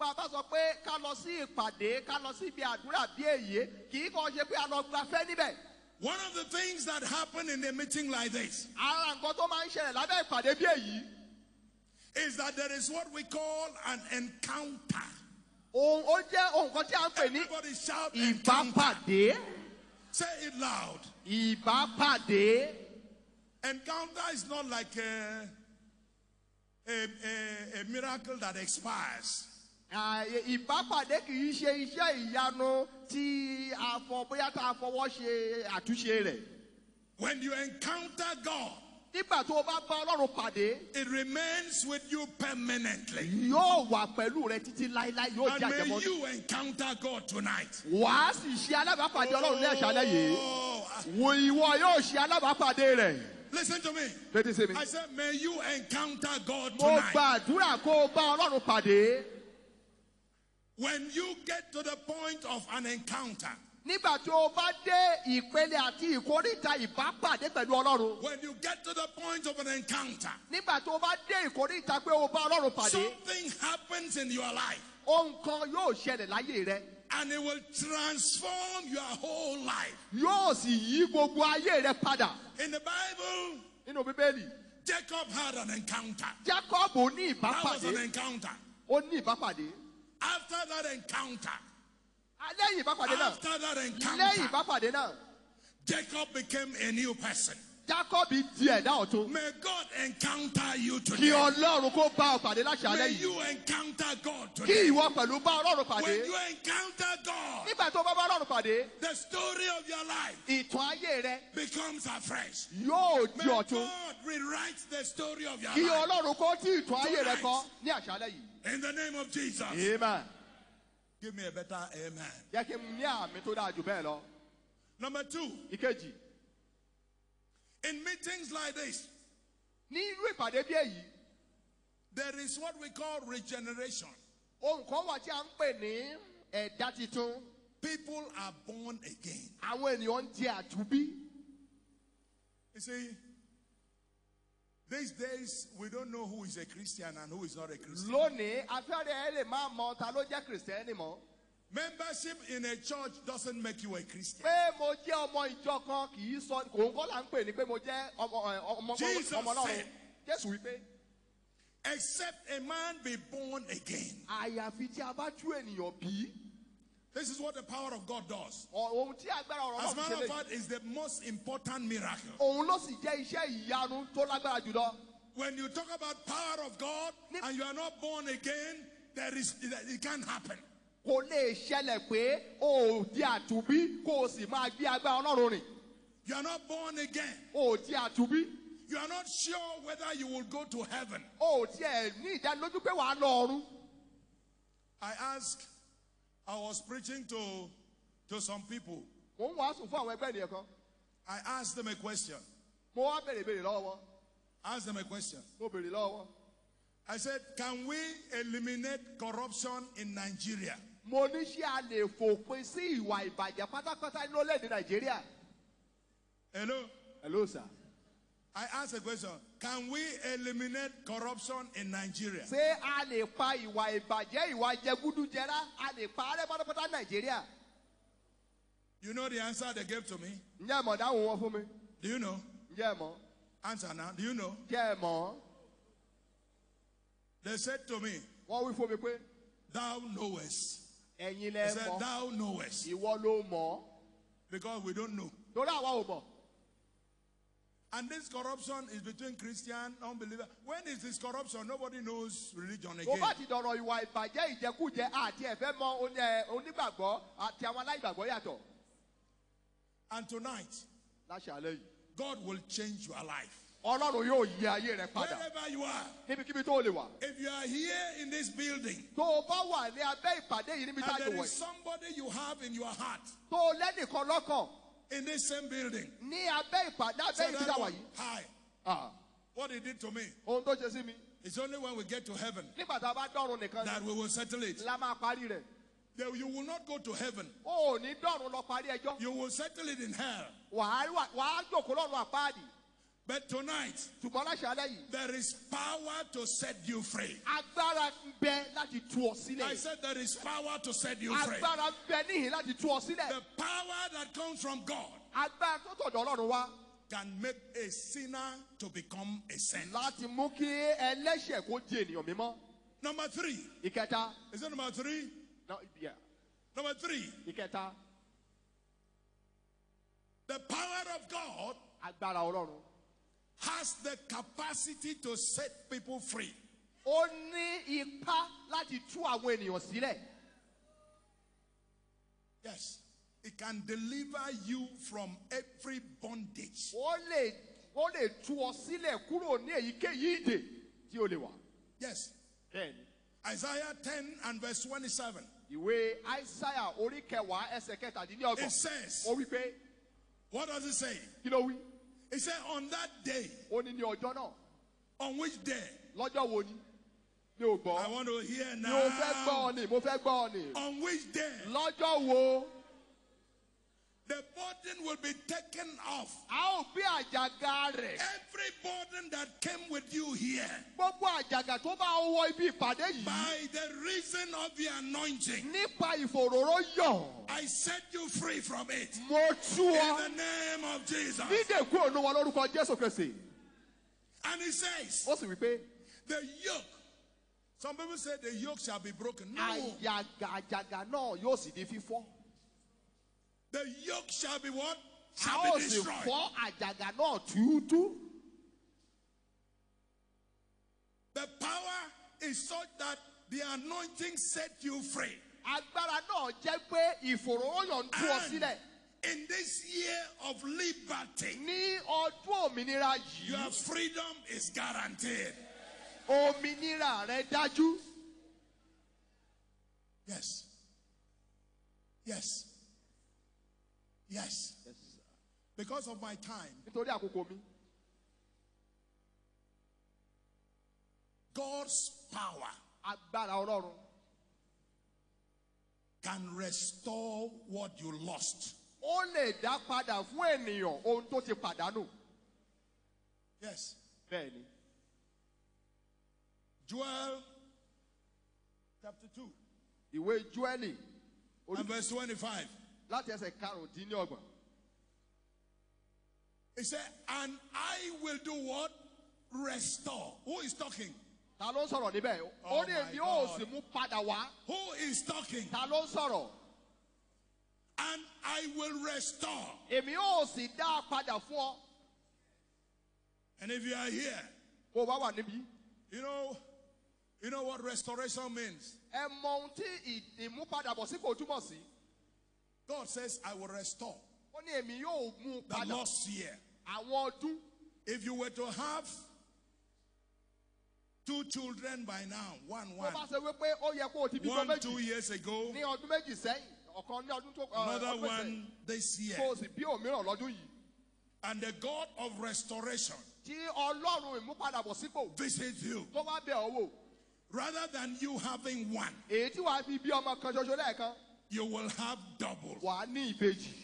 Bá a bá sọ pé ká lọ sí ìpàdé ká lọ sí ibi àdúrà bí èyí kì í kàn ṣe pé a lọ gbafẹ́ níbẹ̀ One of the things that happen in a meeting like this ara nǹkan tó máa ń ṣẹlẹ̀ lábẹ́ ìpàdé bí èyí is that there is what we call an encounter. ohun ó jẹ́ ohun kan tí a ń pè ní Everybody shout encounter. ìbápàdé Say it loud. ìbápàdé Encounter is not like a, a, a, a miracle that expires. Ìbápàdé kì í ṣe iṣẹ́ ìyanu tí a fọ bóyá tá a fọwọ́ ṣe àtúnṣe rẹ̀ When you encounter God, nígbà tó o bá bá ọlọ́run pàdé it remains with you permanently. yóò wà pẹ̀lú rẹ títí láéláé yóò And jẹ́ may àjẹmọ́nú you encounter God tonight. wàá sì ṣe alábàápàdé ọlọ́run ní ẹ̀ṣálẹ̀ yìí Oh, wo ìwọ yóò ṣe alábàápàdé rẹ̀ listen to me. fetí sí mi. I said, may you encounter God mo tonight. gbàdúrà kó o bá ọlọ́run pàdé When you get to the point of an encounter, nígbà tí o bá dé ìpele àti ìkórìtà ìbápàdé pẹ̀lú ọlọ́run when you get to the point of an encounter, nígbà tí o bá dé ìkórìtà pé o bá ọlọ́run pàdé something happens in your life ohun kan yóò ṣẹlẹ̀ láyé rẹ and it will transform your whole life. yóò sì yí gbogbo ayé rẹ padà In the Bible, nínú bíbélì Jacob had an encounter. jacob ní That was an encounter. ó ní ìbápàdé After that encounter, lẹ́yìn ìbápàdé náà after that encounter, Jacob became a new person. jacob di ẹ̀dá ọ̀tun May God encounter you today. ọlọ́run kó ọ pàdé láṣálẹ́ May you encounter God today. ìwọ bá ọlọ́run pàdé When you encounter God, nígbà bá bá ọlọ́run pàdé the story of your life ìtàn ayé rẹ becomes afresh. May God rewrite the story of your life. ọlọ́run kó tí ìtàn ayé rẹ kọ ní àṣálẹ́ yìí. In the name of Jesus. amen. Give me a better amen. jẹ́ kí n ní àmì tó dáa jù bẹ́ẹ̀ lọ. Number two, in meetings like this, ní irú ìpàdé bí èyí there is what we call regeneration. ohun kan wà tí a ń pè ní ẹ̀dá titun People are born again. àwọn ènìyàn ń di àtúbí. You see, these days we don't know who is a Christian and who is not a Christian. lónìí afẹ́rẹ́ ẹ lè máa mọ ta ló jẹ́ kìrìsìtẹ́nì mọ́. Membership in a church doesn't make you a Christian. pé mo jẹ́ ọmọ ìjọ kan kì í sọ kò ń kọ́ là ń pè ní pé mo jẹ́ ọmọ ọmọ Jesus ọlọ́run. said- jésù wípé Except a man be born again. àyàfi tí a bá tú ènìyàn bí This is what the power of God does. ọ- ohun tí agbára ọ̀rọ̀ As a matter of fact, it's the most important miracle. òun ló sì jẹ́ iṣẹ́ ìyanu tó lágbára jùlọ. When you talk about power of God and you are not born again, there is it can't happen. kò lè ṣẹlẹ̀ pé o ò di àtúbí kó o sì máa gbé agbára ọlọ́run rìn You are not born again. o ò di àtúbí You are not sure whether you will go to heaven. o ò tiẹ̀ ní ìdánilójú pé wàá lọ. I asked, I was preaching to, to some people. mò ń wàásù fún àwọn ẹgbẹ́ ènìyàn kan I asked them a question. mo wá béèrè béèrè lọ́wọ́ wọn I them a question. mo béèrè lọ́wọ́ wọn. I said, Can we eliminate corruption in Nigeria? mo ní ṣé a lè fòpin sí ìwà ìbàjẹ́ pátápátá ní orílẹ̀-èdè nàìjíríà Hello? hello sir. I ask a question. Can we eliminate corruption in Nigeria? ṣé a lè pa ìwà ìbàjẹ́ ìwà jẹgúdújẹrá a lè pa arẹ́ pátápátá nàìjíríà. You know the answer they gave to me? ǹjẹ́ mọ̀ dáhùn wọn fún mi. Do you know? ǹjẹ́ mọ̀. Answer now. Do you know? ǹjẹ́ mọ̀. They said to me, wọ́n wí fún mi pé Thou knowest. ẹ̀yin They said, mọ̀ Thou knowest. ìwọ ló mọ̀ Because we don't know. torí àwa ò mọ̀. And this corruption is between Christian unbeliever. When is this corruption? Nobody knows religion again. bá ti dọ̀rọ̀ ìwà ìbàjẹ́ ìjẹkújẹ àti ẹ̀fẹ́ mọ onígbàgbọ́ àti àwọn aláìgbàgbọ́ yàtọ̀. And tonight, láṣàlẹ̀ yìí. God will change your life. ọlọ́run yóò yí ayé rẹ padà Wherever you are, níbikíbi tó lè wà. if you are here in this building tó o bá wà ní abẹ́ ìpàdé yìí níbi and there wọ̀ is somebody you have in your heart tó o lẹ́nìkan lọ́kàn in this same building, ní abẹ́ ìpàdé abẹ́ ibi that yìí. hi, Ah, what he did to me. ohun tó ṣe sí mi. It's only when we get to heaven nígbà tá a bá dọ̀run nìkan that we will settle it. la máa parí rẹ̀. Then You will not go to heaven. o ò ní dọ̀run lọ parí ẹjọ́. You will settle it in hell. wàá wàá jòkó lọ́run àpáàdì. But tonight, ṣùgbọ́n láṣàlẹ̀ yìí. there is power to set you free. agbára ń bẹ láti tú ọ I said there is power to set you free. agbára ń bẹ níhìn láti tú ọ sílẹ̀. The power that comes from God agbára tó tọ̀dọ̀ ọlọ́run can make a sinner to become a saint. láti mú kí ẹlẹ́ṣẹ̀ kó di ènìyàn mímọ́. Number three. Is it number three? no, yeah, Number three. The power of God. Has the capacity to set people free. ó ní ipá láti tú àwọn ènìyàn sílẹ̀. Yes. It can deliver you from every bondage. ó lè ó lè tú ọ sílẹ̀ kúrò ní èyíkéyìí ìdè tí ó lè wà. Yes. bẹ́ẹ̀ni. Isaiah 10 and verse 27. The ìwé aísáyà orí kẹwàá ẹsẹ̀ It kẹtàdínlọ́gbọ̀n. says, ó wí pé what does it say? kí ló wí. It said, on that day, ó ní ní ọjọ́ náà on which day? lọ́jọ́ wo ni. mi ò gbọ́. I want to hear mi ò fẹ́ gbọ́ now. ọ ni mo fẹ́ gbọ́ ọ ni. On which day? lọ́jọ́ wo The burden will be taken off. a ó gbé àjàgà rẹ̀. Every burden that came with you here gbogbo àjàgà tó bá wọ ibi ìpàdé yìí. by the reason of the anointing, nípa ìfòròró yọ̀. I set you free from it. mo In the name of Jesus. dídè kúrò ní wọn lórúkọ jésù kristi. And he says, ó sì wí pé the yoke. Some people say the yoke shall be broken. No. àjàgà àjàgà náà yóò sì di fífọ́. The yoke shall be what? Shall be destroyed. fọ́ àjàgà náà túútú. The power is such that the anointing set you free. agbára náà jẹ́ pé ìfòròyàn ń tú ọ And in this year of liberty, ní ọdún òmìnira your freedom is guaranteed. Yes. dájú. Yes. Yes. Yes. Because of my time, nítorí àkókò mi. God's power agbára ọlọ́run can restore what you lost. ó lè dá padà fún ènìyàn ohun tó ti pàdánù. Yes. bẹ́ẹ̀ni. Joel chapter 2 ìwé júẹ́lì and verse 25. Láti ẹsẹ̀ karùndínlọ́gbọ̀n. He said, And I will do what? Restore. Who is talking? ta ló ń sọ̀rọ̀ níbẹ̀? ó Oh ní èmi ó sì mú padà wá. Who is talking? ta ló ń sọ̀rọ̀? And I will restore. èmi ó sì dá a padà fún ọ. And if you are here, kó bá wà níbí. you know, you know what restoration means. ẹ mọ ohun tí ìmúpadàbọ̀sípò túmọ̀ sí. God says, I will restore ó ní èmi yóò mú un the lost year. If you were to have two children by now, one, one, bá ṣe wípé ó yẹ kó o ti bí tó one, two years ago, ní ọdún méjì sẹ́yìn ọ̀kan ní ọdún tó another one this year. kó o sì bí òmíràn lọ́dún yìí. And the God of restoration tí ọlọ́run ìmúpadàbọ̀sípò visits you. tó bá bẹ̀ ọ́ wò Rather than you having one, èyí tí wàá fi bí ọmọ kan ṣoṣo lẹ́ẹ̀kan you will have double. ní ìbejì.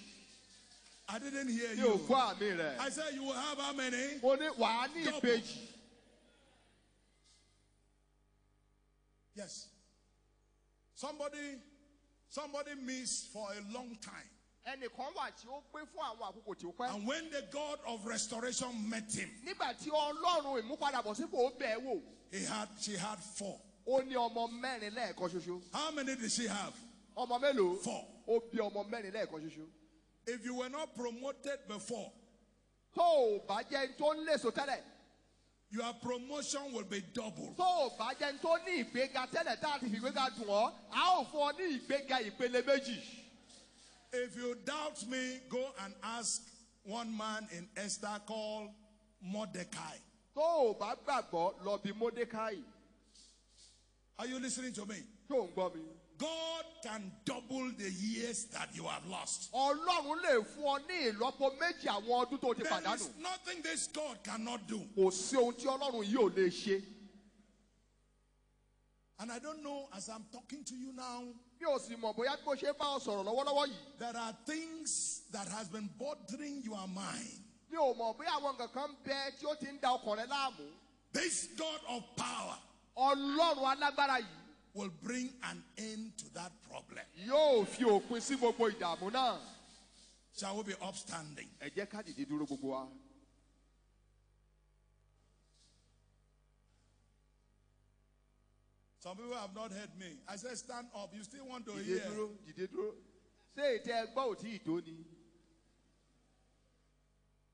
I didn't hear you. gbọ́ àmì rẹ̀. I said you will have how many? mo ní wàá ní Double. ìbejì. Yes. Somebody, somebody missed for a long time. ẹnìkan wà tí ó pé fún àwọn àkókò tí ó pẹ́. And when the God of restoration met him, nígbà tí ọlọ́run ìmúpadàbọ̀sípò bẹ̀ wò he had she had four. ó ní ọmọ mẹ́rin lẹ́ẹ̀kan ṣoṣo. How many did she have? Ọmọ mélòó? Ó bí ọmọ mẹ́rin lẹ́ẹ̀kan ṣoṣo. If you were not promoted before, tó o bá jẹ́ tó ń léso tẹ́lẹ̀ your promotion will be double. tó o bá jẹ́ tó ní ìgbéga tẹ́lẹ̀ tá a ti fi ìgbéga dùn ọ́ a ó fún ọ ní ìgbéga ìpele méjì. If you doubt me, go and ask one man in Esther called Mordecai. tó o bá gbàgbọ́ lọ bí mordecai Are you listening to me? tó ń gbọ́ mi. God can double the years that you have lost. ọlọ́run lè fún ọ ní ìlọ́po méjì àwọn ọdún tó ti There is nothing this God cannot do. kò sí ohun tí ọlọ́run yìí ò lè ṣe. And I don't know, as I'm talking to you now, bí o sì mọ̀ bóyá bí mo ṣe bá ọ sọ̀rọ̀ lọ́wọ́lọ́wọ́ yìí. there are things that has been bothering your mind. mi ò mọ̀ bóyá àwọn nǹkan kan bẹ tí ó ti ń da ọkàn rẹ láàmú. This God of power ọlọ́run alágbára yìí will bring an end to that problem. yóò fi òpin sí gbogbo ìdààmú náà. Shall we be upstanding? ẹ jẹ́ ká dìde dúró gbogbo wa. Some people have not heard me. I said, stand up. You still want to dìde hear. dúró dìde dúró. ṣé ètò ẹgbọ́ ò tí ì tó ni.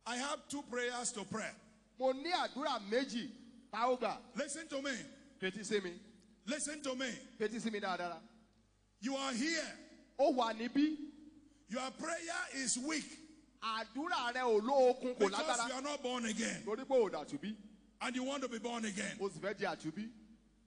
I have two prayers to pray. mo ní àdúrà méjì tá ó gbà. Listen to me. fetí sí mi Listen to me. fetí sí mi dáadáa. You are here. Oh, wà. Your prayer is weak àdúrà rẹ ò lóokun because you are not born again torí pé ò dàtúbí. and you want to be born again. o sì fẹ́ di àtúbí.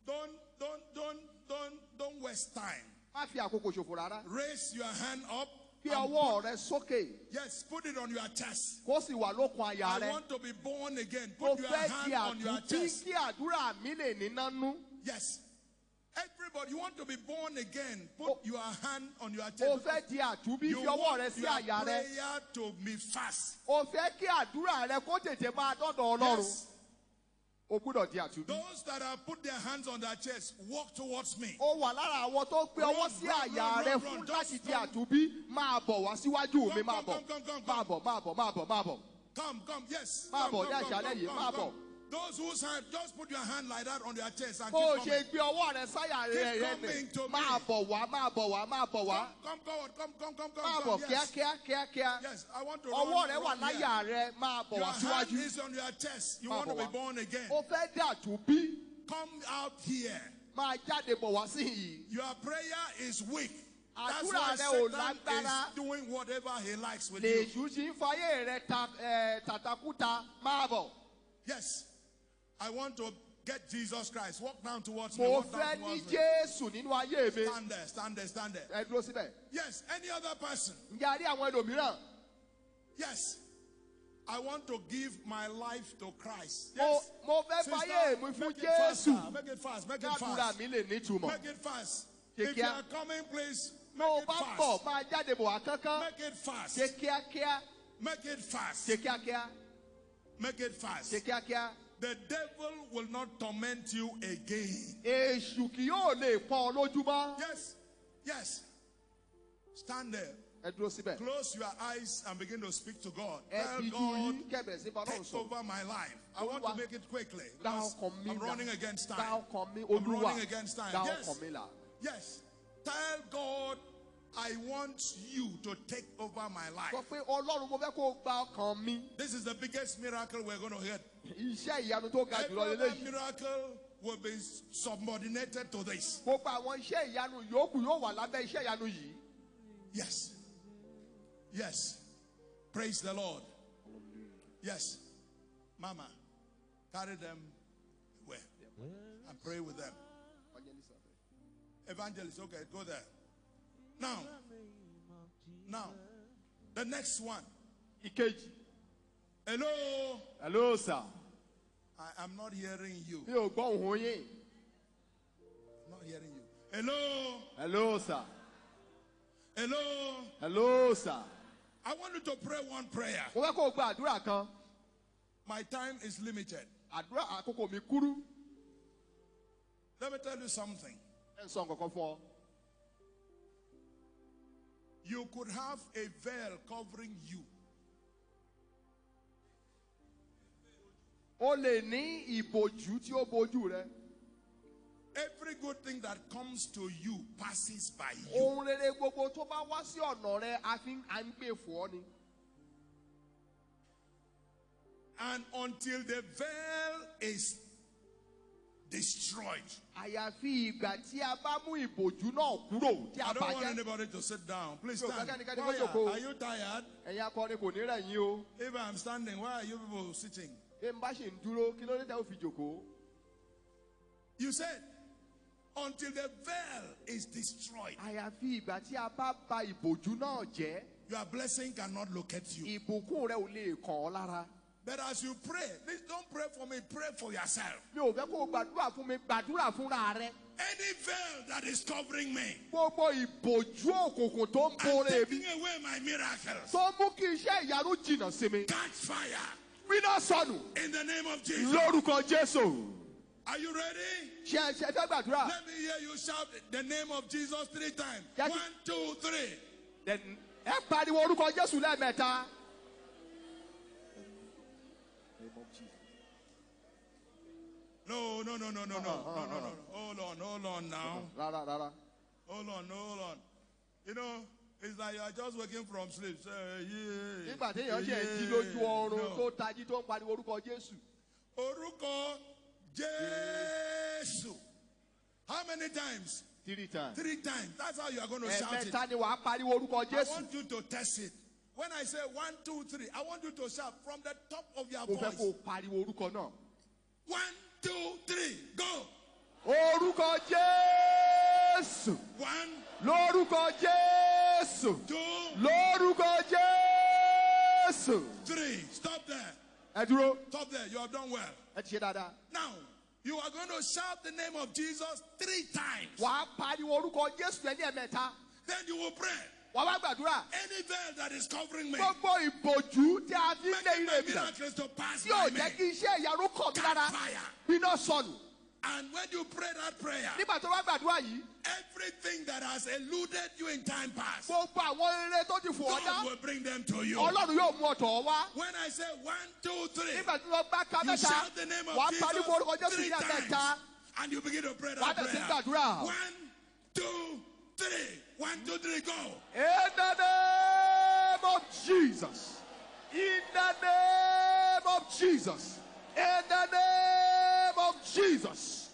Don't, don't, don't, don't, don't waste time. má fi àkókò ṣòfò rárá. Raise your hand up. fi and ọwọ́ rẹ sókè Yes, put it on your chest. kó sì wà lókun àyà I want to be born again. Put your hand on your chest. kí àdúrà mi lè níná nú. Yes. Everybody, you want to be born again. Put Mo- your hand on your chest. fẹ́ di àtúbí fi ọwọ́ want rẹ sí your àyà rẹ. prayer to be fast. o fẹ́ kí àdúrà rẹ kó tètè máa dọ́dọ̀ ọlọ́run. Yes. o gbúdọ̀ di àtúbí. Those that have put their hands on their chest, walk towards me. ó wà lára àwọn tó gbé ọwọ́ sí àyà rẹ fún láti di come. àtúbí máa bọ̀ wá síwájú mi Come, máa come, bọ̀ máa bọ̀ máa bọ̀ máa bọ̀ máa bọ̀. Come, come, yes. Máa Come, bọ̀, come, ní come, àṣálẹ́ come, yìí, come, máa bọ̀. Those whose hand, just put your hand like that on their chest and bó keep coming. gbé ọwọ́ rẹ sáyà rẹ Keep coming to me. máa bọ̀ wá máa bọ̀ wá máa bọ̀ Come, come forward, come, come, come, come, come. Yes. Yes, I want to ọwọ́ run, rẹ wà run here. láyà rẹ máa bọ̀ Your hand is on your chest. You want to be born again. o fẹ́ dé àtúbí Come out here. máa jáde bọ̀ wá Your prayer is weak. That's why Satan is doing whatever he likes with you. jù sí fayé rẹ tàtàkùtà máa Yes. I want to get Jesus Christ. Walk down towards me. mo fẹ́ ní jésù nínú ayé mi Stand there, stand there, stand there. ẹ dúró síbẹ̀ Yes, any other person. ǹjẹ́ a rí àwọn ẹlòmíràn Yes. I want to give my life to Christ. mo Yes. mo fẹ́ fayé mi fún make it jésù. Make it fast. Make it kádùrà fast. mi lè nítumọ̀ Make it fast. If you are coming, please mo make it fast. bá bọ̀ fast. máa jáde bọ̀ wá kánkán Make it fast. ṣe kíákíá Make it fast. ṣe kíákíá Make it fast. ṣe kíákíá The devil will not torment you again. èṣù kì yóò lè pọ́n ọ lójúmọ́ Yes. Yes. Stand there. ẹ dúró síbẹ̀ Close your eyes and begin to speak to God. ẹ Tell God, yín kẹbẹ̀rẹ̀ sí bọ́lá take over my life. I want to make it quickly. dá ọkàn mi I'm running against dá time. ọkàn mi I'm running against time. dá Yes. ọkàn mi là Yes. Tell God, I want you to take over my life. pé ọlọ́run mo fẹ́ kó o gba ọkàn mi This is the biggest miracle we're going to get. Iṣẹ́ ìyanu tó ga jùlọ miracle will be subordinated to this. gbogbo àwọn iṣẹ́ ìyanu yòókù yóò wà lábẹ́ iṣẹ́ ìyanu yìí Yes. Yes. Praise the Lord. Yes. Mama, carry them away and pray with them. Evangelist, okay, go there. Now, now, the next one. ìkejì Hello. hello sir I am not hearing you. mi ò gbọ́ òun yín Not hearing you. Hello. hello sir Hello. hello sir I want you to pray one prayer. mo fẹ́ kó o gba àdúrà kan My time is limited. àdúrà àkókò mi kúrú Let me tell you something. ẹ ń sọ nǹkan kan fún ọ. You could have a veil covering you. O lè ní ìbòjú tí ó bojú rẹ Every good thing that comes to you passes by you. ohun rere gbogbo tó bá wá sí ọ̀nà rẹ a fi à ń gbé ọ ni. And until the veil is destroyed, àyàfi ìgbà tí a bá mú ìbòjú náà kúrò tí a I don't want anybody to sit down. Please stand. kẹ́kẹ́- kẹ́kẹ́ Choir, kó jókòó. Are you tired? ẹ̀yin akọrin kò ní rẹ̀ yín o If I'm standing, why are you people sitting? You said, until the veil is destroyed. Your blessing cannot locate you. But as you pray, please don't pray for me, pray for yourself. Any veil that is covering me, I'm taking away my miracles. Catch fire sọnù in the name of Jesus. lórúkọ jésù. Are you ready? ṣe ṣe fẹ́ gbàdúrà. Let me hear you shout the name of Jesus three times. One, two, three. Then, ẹ pariwo orúkọ jésù lẹ́ẹ̀mẹ́ta. No, no, no, no, no, no, ah, ah, no, no, ah. no. Hold on, hold on now. rárá rárá. Hold on, hold on. You know, it's like you are just waking from sleep. Nígbà téèyàn ṣe jí lójú oorun tó tají tó ń pariwo orúkọ jésù. Orúkọ Jésù. How many times? three times. Three times. That's how you are going to shout it. ẹ̀ẹ̀mẹ́ta ni wàá pariwo orúkọ I jésù. want you to test it. When I say one, two, three, I want you to shout from the top of your mo fẹ́ kó voice. o pariwo orúkọ náà. One, two, three, go. orúkọ jésù. One, lórúkọ jésù. Two, lórúkọ jésù. three. Stop there. ẹ dúró Stop there. You have done well. ẹ ti ṣe dáadáa. Now, you are going to shout the name of Jesus three times. wàá pariwo orúkọ jésù ẹ ní ẹ̀mẹ́ta. Then you will pray. wàá wá gbàdúrà. Any veil that is covering me, gbogbo ìbòjú tí a fi ń lé my ire mi nà. miracles to pass by me, jẹ́ kí iṣẹ́ ìyanu kàn mí lára. catch fire. sọnù. And when you pray that prayer, nígbà tó bá gbàdúrà yìí everything that has eluded you in time past, gbogbo àwọn eré tó ti fò ọ́ God will bring them to you. ọlọ́run yóò mú ọ̀tọ̀. When I say one, two, three, nígbà tí wọ́n bá ka you shout the name of wàá pariwo orúkọ Jesus three times, and you begin to pray that prayer. One, two, three. One, two, three, go. In the name of Jesus. In the name of Jesus. In the name of Jesus.